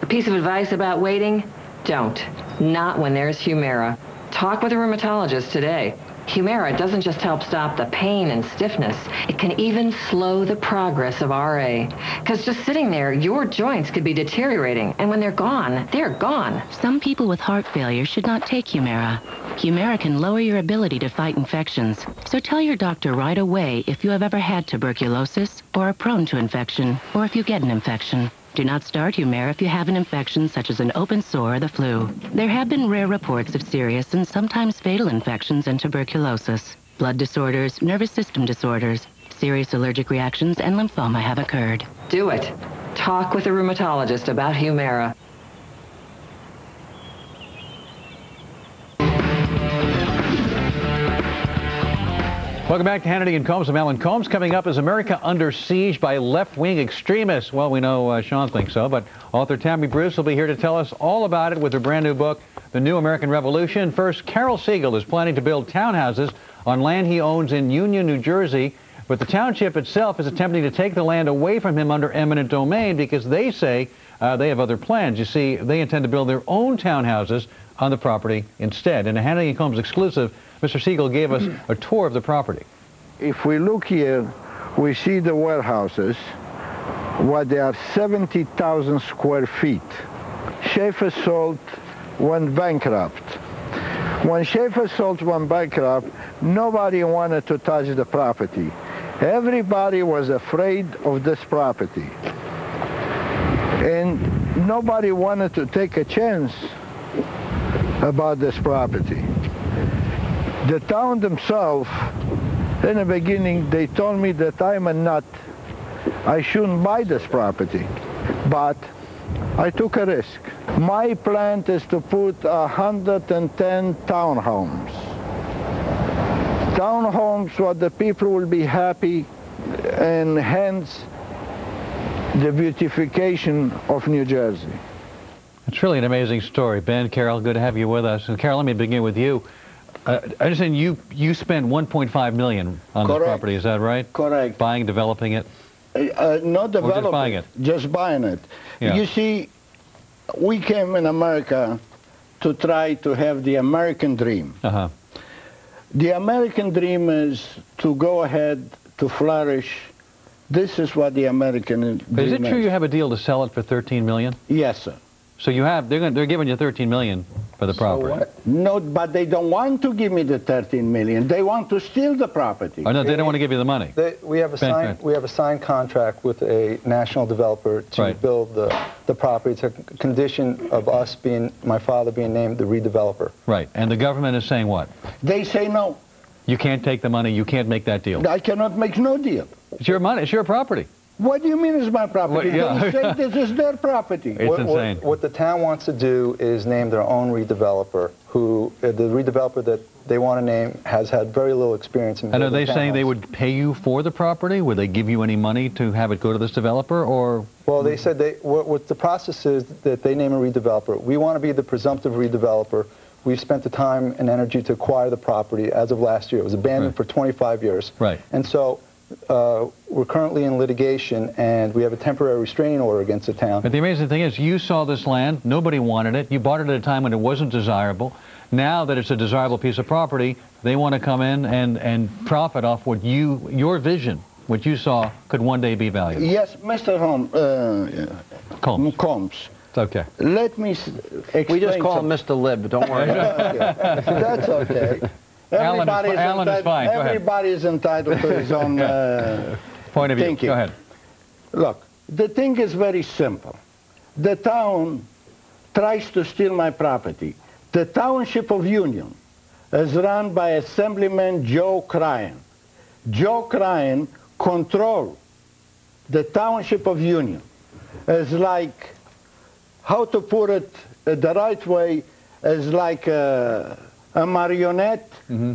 A piece of advice about waiting? Don't. Not when there's Humira. Talk with a rheumatologist today. Humira doesn't just help stop the pain and stiffness, it can even slow the progress of RA. Because just sitting there, your joints could be deteriorating, and when they're gone, they're gone. Some people with heart failure should not take Humira. Humira can lower your ability to fight infections. So tell your doctor right away if you have ever had tuberculosis or are prone to infection, or if you get an infection. Do not start Humira if you have an infection such as an open sore or the flu. There have been rare reports of serious and sometimes fatal infections and tuberculosis. Blood disorders, nervous system disorders, serious allergic reactions, and lymphoma have occurred. Do it. Talk with a rheumatologist about Humira. Welcome back to Hannity and Colmes. I'm Alan Colmes. Coming up, is America under siege by left-wing extremists? Well, we know uh, Sean thinks so, but author Tammy Bruce will be here to tell us all about it with her brand new book, The New American Revolution. First, Carol Siegel is planning to build townhouses on land he owns in Union, New Jersey, but the township itself is attempting to take the land away from him under eminent domain because they say uh, they have other plans. You see, they intend to build their own townhouses on the property instead. In a Hannity and Colmes exclusive, Mr. Siegel gave us a tour of the property. If we look here, we see the warehouses, what they are 70,000 square feet. Schaefer Salt went bankrupt. When Schaefer Salt went bankrupt, nobody wanted to touch the property. Everybody was afraid of this property. And nobody wanted to take a chance about this property. The town themselves, in the beginning, they told me that I'm a nut. I shouldn't buy this property. But I took a risk. My plan is to put 110 townhomes. Townhomes where the people will be happy and hence the beautification of New Jersey. It's really an amazing story. Ben, Carol, good to have you with us. And Carol, let me begin with you. Uh, I understand you you spent 1.5 million on Correct. this property. Is that right? Correct. Buying, developing it. Uh, not Or just developing buying it? Just buying it. Yeah. You see, we came in America to try to have the American dream. Uh-huh. The American dream is to go ahead, to flourish. This is what the American dream Is it true you have a deal to sell it for 13 million? Yes, sir. So you have they're going they're giving you 13 million for the property. No, but they don't want to give me the 13 million. They want to steal the property. Oh no, they don't want to give you the money. They, we have a Ben, signed Ben. we have a signed contract with a national developer to Right. build the the property. It's a condition of us being my father being named the redeveloper. Right. And the government is saying what? They say no. You can't take the money. You can't make that deal. I cannot make no deal. It's your money. It's your property. What do you mean it's my property? Well, yeah. They say this is their property. what, what- What, the town wants to do is name their own redeveloper, who uh, the redeveloper that they want to name has had very little experience in. And are building they saying they would pay you for the property? Would they give you any money to have it go to this developer, or Well, they said they what, what the process is that they name a redeveloper. We want to be the presumptive redeveloper. We've spent the time and energy to acquire the property as of last year. It was abandoned for 25 years. Right. And so uh, we're currently in litigation, and we have a temporary restraining order against the town. But the amazing thing is, you saw this land, nobody wanted it, you bought it at a time when it wasn't desirable. Now that it's a desirable piece of property, they want to come in and, and profit off what you, your vision, what you saw could one day be valuable. Yes, Mr. Holmes. Uh, Colmes. Colmes. It's okay. Let me explain. We just call him Mr. Lib, don't worry. That's okay. Alan is Everybody fi- Alan is entitled- fine. Everybody is entitled to his own uh, Point of view. thinking. Go ahead. Look, the thing is very simple. The town tries to steal my property. The township of Union is run by Assemblyman Joe Cryan. Joe Cryan control the township of Union. It's like, how to put it the right way, is like a, a marionette. Mm-hmm.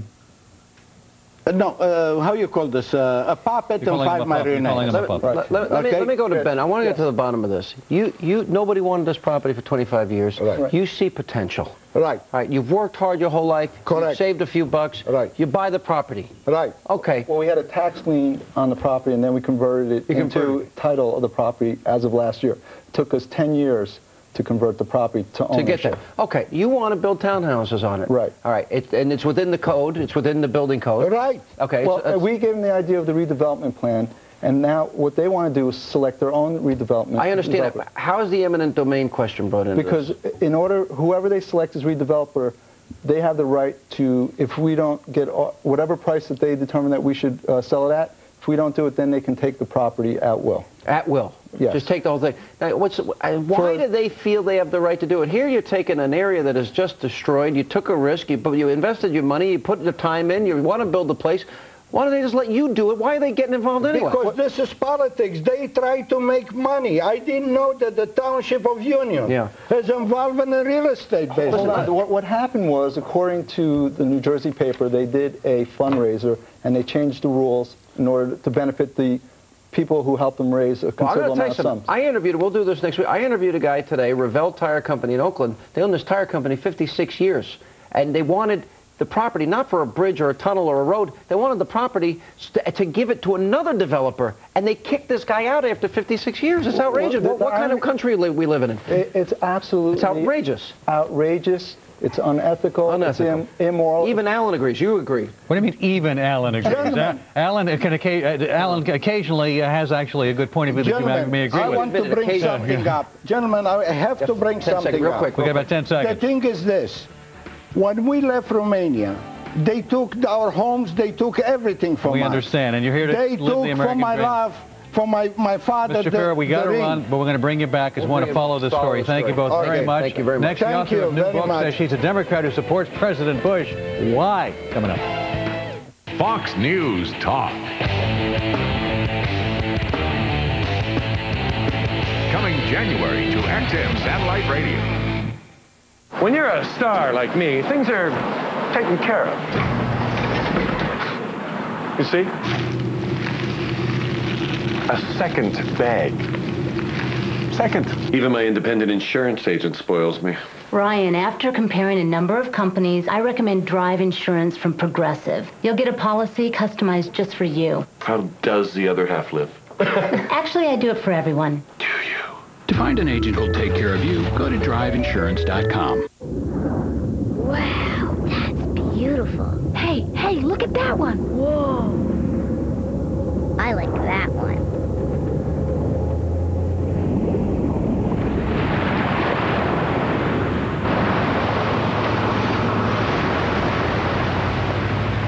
Uh, No, uh, how you call this? Uh, a puppet and five him a puppet. You're calling marionettes. him a. Let, let- let me, Okay. let me go to Ben. I want to Yes. get to the bottom of this. You, you, nobody wanted this property for 25 years. Right. You see potential. Right. All right. You've worked hard your whole life. Correct. You've saved a few bucks. Right. You buy the property. Right. Okay. Well, we had a tax lien on the property, and then we converted it You into converted title of the property as of last year. It took us 10 years to convert the property to To get there. Okay. You want to build townhouses on it. Right. All right. It, and it's within the code. It's within the building code. Right. Okay. Well, it's- it's- we gave them the idea of the redevelopment plan, and now what they want to do is select their own redevelopment. I understand that. How is the eminent domain question brought in? Because this? in order, whoever they select as redeveloper, they have the right to, if we don't get whatever price that they determine that we should uh, sell it at, if we don't do it, then they can take the property at will. At will. Yes. Just take the whole thing. Now, what's, uh, why do they feel they have the right to do it? Here you're taking an area that is just destroyed. You took a risk. You, but you invested your money. You put the time in. You want to build a place. Why don't they just let you do it? Why are they getting involved anyway? Because this is politics. They try to make money. I didn't know that the township of Union Yeah. is involved in the real estate business. Hold on. What, what happened was, according to the New Jersey paper, they did a fundraiser and they changed the rules in order to benefit the people who helped them raise a Well, considerable to you amount of sums. I interviewed, we'll do this next week. I interviewed a guy today, Revell Tire Company in Oakland. They owned this tire company 56 years. And they wanted the property not for a bridge or a tunnel or a road. They wanted the property st- to give it to another developer. And they kicked this guy out after 56 years. It's Well, outrageous. well, What, what I- kind of country we living in? It, it's absolutely It's outrageous. outrageous. It's unethical. Unethical. It's im- immoral. Even Alan agrees. You agree. What do you mean even Alan agrees? Uh, Alan, can, occa- uh, Alan occasionally uh, has actually a good point of view that you may, Gentlemen, may agree I with. want to bring Occasionally. something up. Gentlemen, I have to bring 10 seconds, something real up. quick. We got about 10 seconds. The thing is this. When we left Romania, they took our homes, they took everything from We us. We understand, and you're here to They live the American from my dream. love, from my, my father, Mr. the, Farrow, we got to ring. run, but we're going to bring you back because we want to follow the follow story. Thank you story. both very much. thank you very much. Next, the Thank author you of new book much. says she's a Democrat who supports President Bush. Why? Coming up. Fox News Talk. Coming January to XM Satellite Radio. When you're a star like me, things are taken care of. You see? A second bag. Second. Even my independent insurance agent spoils me. Ryan, after comparing a number of companies, I recommend Drive Insurance from Progressive. You'll get a policy customized just for you. How does the other half live? Actually, I do it for everyone. Do you? To find an agent who'll take care of you, go to driveinsurance.com. Wow, that's beautiful. Hey, hey, look at that one. Whoa. I like that one.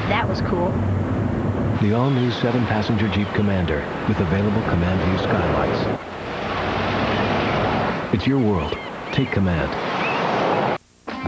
That was cool. The all-new seven-passenger Jeep Commander with available command view skylights. It's your world. Take command.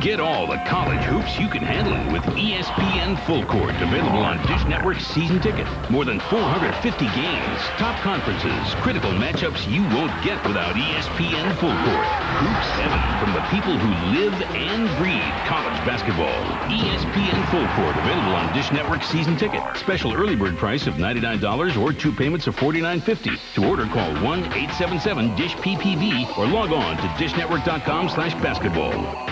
Get all the college hoops you can handle with ESPN Full Court, available on Dish Network season ticket. More than 450 games, top conferences, critical matchups you won't get without ESPN Full Court. Hoops heaven from the people who live and breathe college basketball. ESPN Full Court, available on Dish Network season ticket. Special early bird price of $99 or two payments of $49.50. To order, call 1-877-DISH-PPV or log on to dishnetwork.com slash basketball.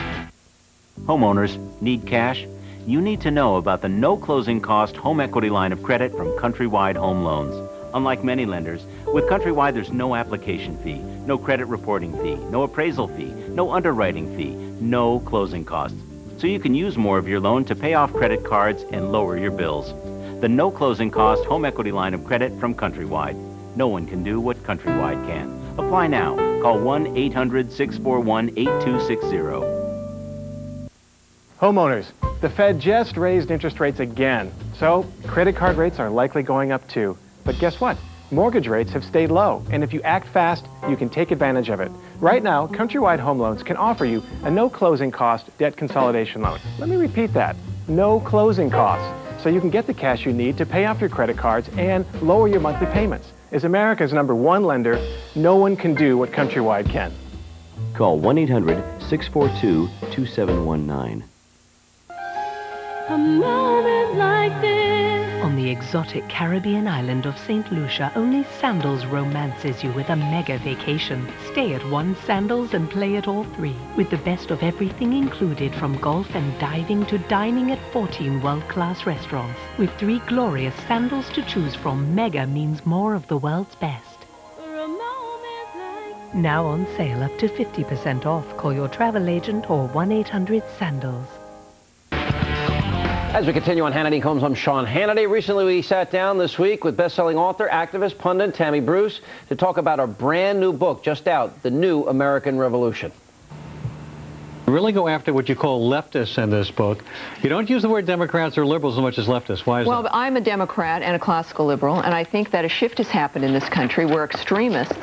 Homeowners need cash? You need to know about the no closing cost home equity line of credit from Countrywide Home Loans. Unlike many lenders, with Countrywide there's no application fee, no credit reporting fee, no appraisal fee, no underwriting fee, no closing costs. So you can use more of your loan to pay off credit cards and lower your bills. The no closing cost home equity line of credit from Countrywide. No one can do what Countrywide can. Apply now. Call 1 800 641 8260. Homeowners, the Fed just raised interest rates again. So credit card rates are likely going up too. But guess what? Mortgage rates have stayed low, and if you act fast, you can take advantage of it. Right now, Countrywide Home Loans can offer you a no closing cost debt consolidation loan. Let me repeat that. No closing costs. so you can get the cash you need to pay off your credit cards and lower your monthly payments. As America's number one lender, no one can do what Countrywide can. Call 1-800-642-2719. A moment like this. On the exotic Caribbean island of St. Lucia, only Sandals romances you with a mega vacation. Stay at one Sandals and play at all three, with the best of everything included from golf and diving to dining at 14 world-class restaurants. With three glorious Sandals to choose from, mega means more of the world's best. Now on sale up to 50% off. Call your travel agent or 1-800-SANDALS. As we continue on Hannity Colmes, I'm Sean Hannity. Recently, we sat down this week with best-selling author, activist, pundit Tammy Bruce to talk about our brand new book just out, The New American Revolution. Really go after what you call leftists in this book. You don't use the word Democrats or liberals as much as leftists. Why is Well, that? Well, I'm a Democrat and a classical liberal, and I think that a shift has happened in this country where extremists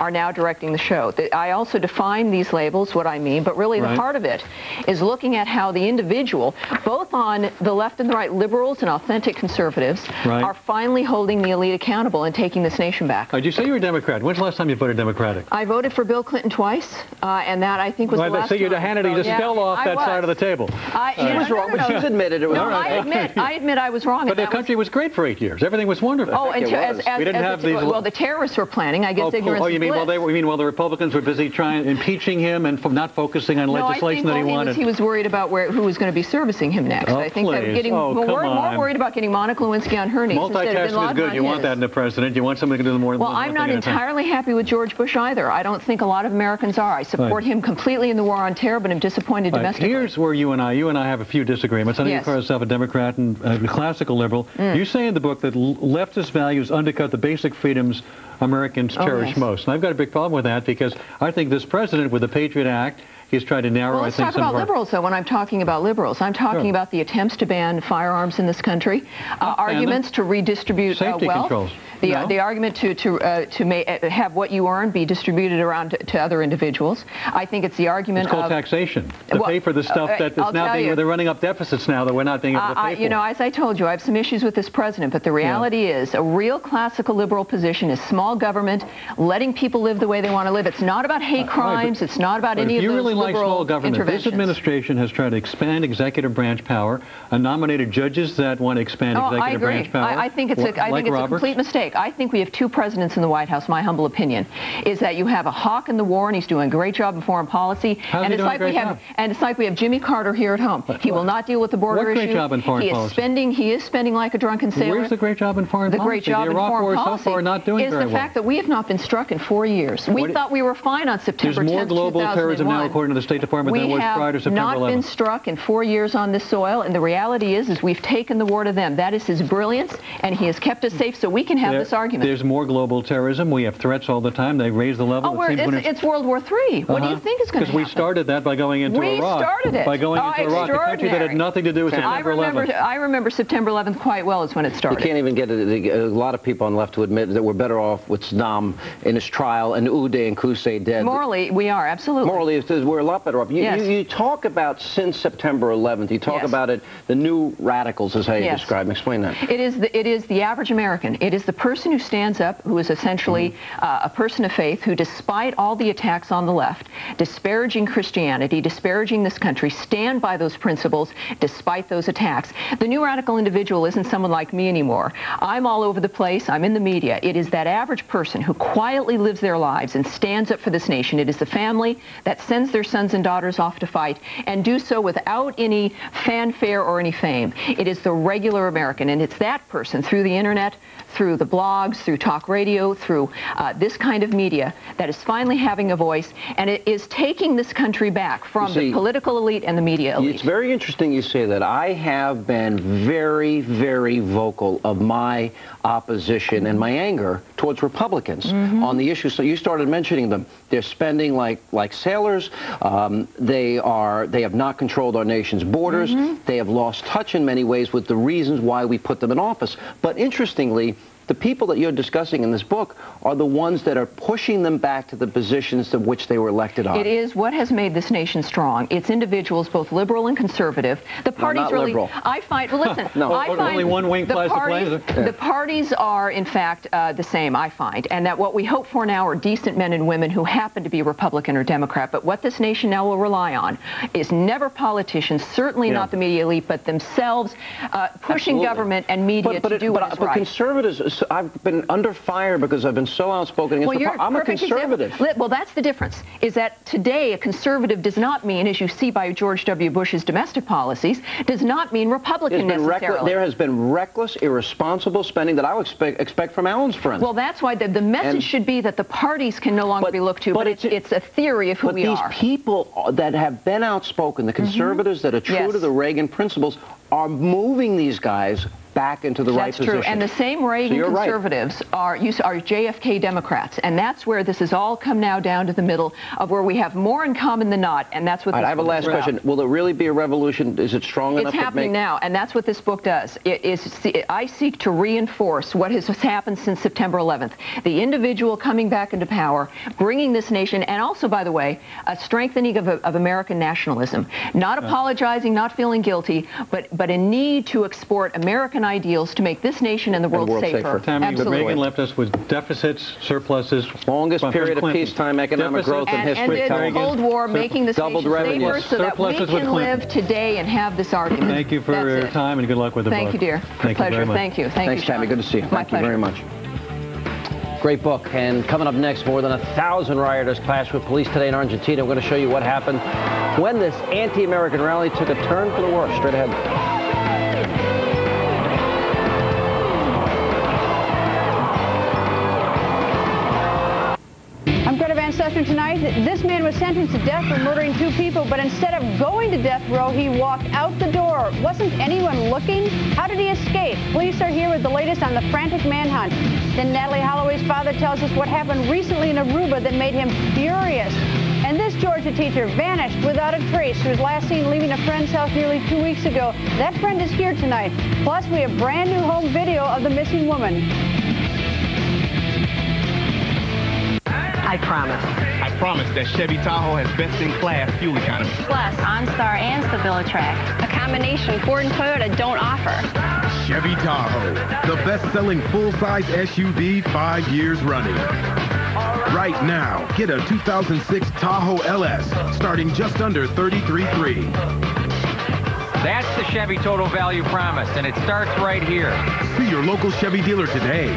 are now directing the show. I also define these labels, what I mean, but really the Right. heart of it is looking at how the individual, both on the left and the right, liberals and authentic conservatives, Right. are finally holding the elite accountable and taking this nation back. Uh, you say you're a Democrat. When's the last time you voted Democratic? I voted for Bill Clinton twice, uh, and that I think was Well, the last you're time. Hannity, you just Yeah, fell off I that was. side of the table. I, She no, was no, wrong, no, but no. she's admitted it was no, wrong. I admit, I admit I was wrong. But the that was- country was great for eight years. Everything was wonderful. Oh, and to, as, as, we didn't as have the, these. well, the terrorists were planning. I guess oh, ignorance oh, you mean bliss. while they were, you mean while the Republicans were busy trying impeaching him and f- not focusing on no, legislation that he well, wanted? was, he was worried about where who was going to be servicing him next. Oh, I think that please. getting Oh, more, come more worried about getting Monica Lewinsky on her knees instead of Bin Multitasking is Laden good. You want that in the president. You want somebody to do the more Well, I'm not at a time. entirely happy with George Bush either. I don't think a lot of Americans are. I support him completely in the war on terror, but I'm disappointed Right, domestically. Here's where you and I, you and I have a few disagreements. I know Yes. you call yourself a Democrat and a classical liberal. Mm. You say in the book that leftist values undercut the basic freedoms Americans Oh, cherish yes. most. And I've got a big problem with that because I think this president, with the Patriot Act, he's trying to narrow, Well, I let's think, talk some about liberals, though, when I'm talking about liberals. I'm talking Sure. about the attempts to ban firearms in this country, uh, arguments to redistribute uh, wealth, controls. The, No. the argument to, to, uh, to ma- uh, have what you earn be distributed around to, to other individuals. I think it's the argument It's called of... taxation. To Well, pay for the stuff uh, that is now being, you. they're running up deficits now that we're not being able to pay Uh, I, for. you know, as I told you, I have some issues with this president, but the reality is a real classical liberal position is small government, letting people live the way they want to live. It's not about hate crimes. it's not about But any of you those really like small government, this administration has tried to expand executive branch power, uh, nominated judges that want to expand Oh, I executive branch power. I, I think it's a, I like think it's a complete mistake. I think we have two presidents in the White House. My humble opinion is that you have a hawk in the war, and he's doing a great job in foreign policy. How's and he it's like we have, job? and it's like we have Jimmy Carter here at home. He will not deal with the border What great issue. job in foreign he is policy? spending. He is spending like a drunken sailor. Where's the great job in foreign the policy? great job the in Iraq foreign war policy so far not doing is very the well. fact that we have not been struck in four years. We What- thought we were fine on September There's more 10th, global terrorism now, according to the State Department, we than was have prior to September not 11th. been struck in four years on this soil, and the reality is, is we've taken the war to them. That is his brilliance, and he has kept us safe so we can have There- this argument. There's more global terrorism. We have threats all the time. They raise the level. Oh, It it's, it's World War III. What do you Uh-huh. think is going to happen? Because we started that by going into we Iraq. started it. By going oh, into Iraq, a country that had nothing to do with I September remember, 11th. I remember September 11th quite well. Is when it started. You can't even get a, a lot of people on the left to admit that we're better off with Saddam in his trial and Uday and Qusay dead. Morally, we are absolutely. Morally, we're a lot better off. You, Yes. you, you talk about since September 11th. You talk Yes. about it, the new radicals, is how you Yes. describe them. Explain that. It is the it is the average American. It is the person who stands up, who is essentially Mm-hmm. uh, a person of faith, who, despite all the attacks on the left, disparaging Christianity, disparaging this country, stand by those principles despite those attacks. The new radical individual isn't someone like me anymore. I'm all over the place. I'm in the media. It is that average person who quietly lives their lives and stands up for this nation. It is the family that sends their sons and daughters off to fight and do so without any fanfare or any fame. It is the regular American, and it's that person through the internet, through the blogs, through talk radio, through uh, this kind of media that is finally having a voice, and it is taking this country back from see, the political elite and the media elite. It's very interesting you say that. I have been very, very vocal of my opposition and my anger towards Republicans Mm-hmm. on the issue. So you started mentioning them. They're spending like like sailors. Um, they are they have not controlled our nation's borders. Mm-hmm. They have lost touch in many ways with the reasons why we put them in office. But interestingly. The people that you're discussing in this book are the ones that are pushing them back to the positions to which they were elected on. It is what has made this nation strong. It's individuals, both liberal and conservative. The parties not really. liberal. I find. Well, listen. No. I Only one wing the flies the parties, plane. The parties are, in fact, uh, the same. I find, and that what we hope for now are decent men and women who happen to be Republican or Democrat. But what this nation now will rely on is never politicians, certainly Yeah. not the media elite, but themselves uh, pushing Absolutely. government and media But, but, to it, do but, what is but right. conservatives, so I've been under fire because I've been so outspoken against Well, the I'm a perfect example. conservative. Well, that's the difference. Is that today a conservative does not mean, as you see by George W. Bush's domestic policies, does not mean Republican There's been reckless, necessarily. there has been reckless, irresponsible spending that I would expect, expect from Alan's friends. well, that's why the, the message And- should be that the parties can no longer be looked to, but, it's, it's a theory of who we are. but these people uh, that have been outspoken, the mm-hmm. conservatives that are true Yes. to the Reagan principles, are moving these guys back into the right That's position. true. And the same Reagan you're right. conservatives are, you are JFK Democrats. And that's where this has all come now down to the middle of where we have more in common than not. And that's what All right, this I have a last is about. question. Will there really be a revolution? Is it strong It's enough to make... It's happening now, and that's what this book does. It is. I seek to reinforce what has happened since September 11th: the individual coming back into power, bringing this nation, and also, by the way, a strengthening of, of American nationalism. Not apologizing, not feeling guilty, but but a need to export American ideals to make this nation and the world, safer. Tammy, Absolutely. Reagan left us with deficits, surpluses. Longest period of peacetime economic Deficits, growth in and history. ended the Cold War, sur- making this doubled nation safer so that we can live today and have this argument. Thank you for That's your it. time and good luck with the Thank book. you, dear. Thank Pleasure. you very much. Thank you. Thank Thanks, you, Tammy. Good to see you. My Thank you very much. Great book. And coming up next, more than a thousand rioters clashed with police today in Argentina. We're going to show you what happened when this anti-American rally took a turn for the worse. Straight ahead. Susteren tonight. This man was sentenced to death for murdering two people, but instead of going to death row, he walked out the door. Wasn't anyone looking? How did he escape? Police are here with the latest on the frantic manhunt. Then Natalee Holloway's father tells us what happened recently in Aruba that made him furious. And this Georgia teacher vanished without a trace. She was last seen leaving a friend's house nearly two weeks ago. That friend is here tonight. Plus, we have brand new home video of the missing woman. I promise. I promise that Chevy Tahoe has best-in-class fuel economy. Plus, OnStar and StabiliTrak, a combination Ford and Toyota don't offer. Chevy Tahoe, the best-selling full-size SUV five years running. Right now, get a 2006 Tahoe LS starting just under 33.3. That's the Chevy Total Value Promise, and it starts right here. See your local Chevy dealer today.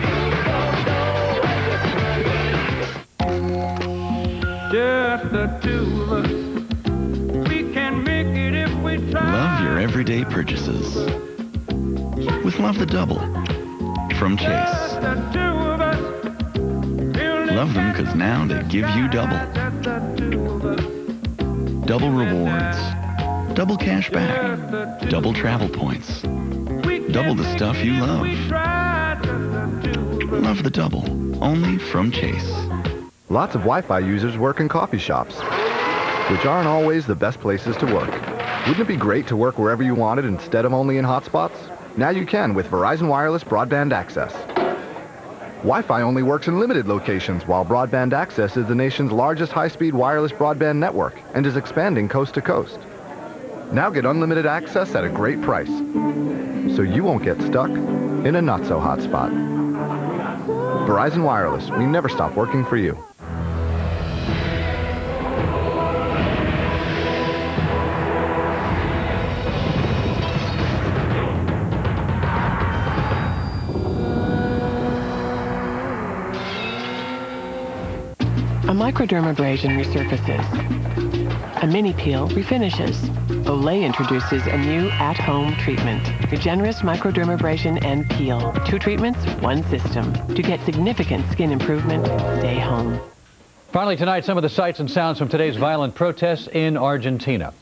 Just the two of us. We can make it if we try. Love your everyday purchases. With Love the Double from Chase. The two of us. Love them because now they give you double. Just the two of us. Double rewards. Double cash back. Double travel points. Double the stuff you love. Love the double. Only from Chase. Lots of Wi-Fi users work in coffee shops, which aren't always the best places to work. Wouldn't it be great to work wherever you wanted instead of only in hotspots? Now you can with Verizon Wireless Broadband Access. Wi-Fi only works in limited locations, while Broadband Access is the nation's largest high-speed wireless broadband network and is expanding coast to coast. Now get unlimited access at a great price, so you won't get stuck in a not-so-hot spot. Verizon Wireless, we never stop working for you. Microdermabrasion resurfaces. A mini peel refinishes. Olay introduces a new at-home treatment. Regenerist microdermabrasion and peel. Two treatments, one system. To get significant skin improvement, stay home. Finally tonight, some of the sights and sounds from today's violent protests in Argentina.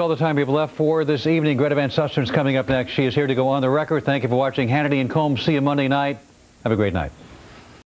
All the time we have left for this evening. Greta Van Susteren is coming up next. She is here to go on the record. Thank you for watching Hannity and Colmes. See you Monday night. Have a great night.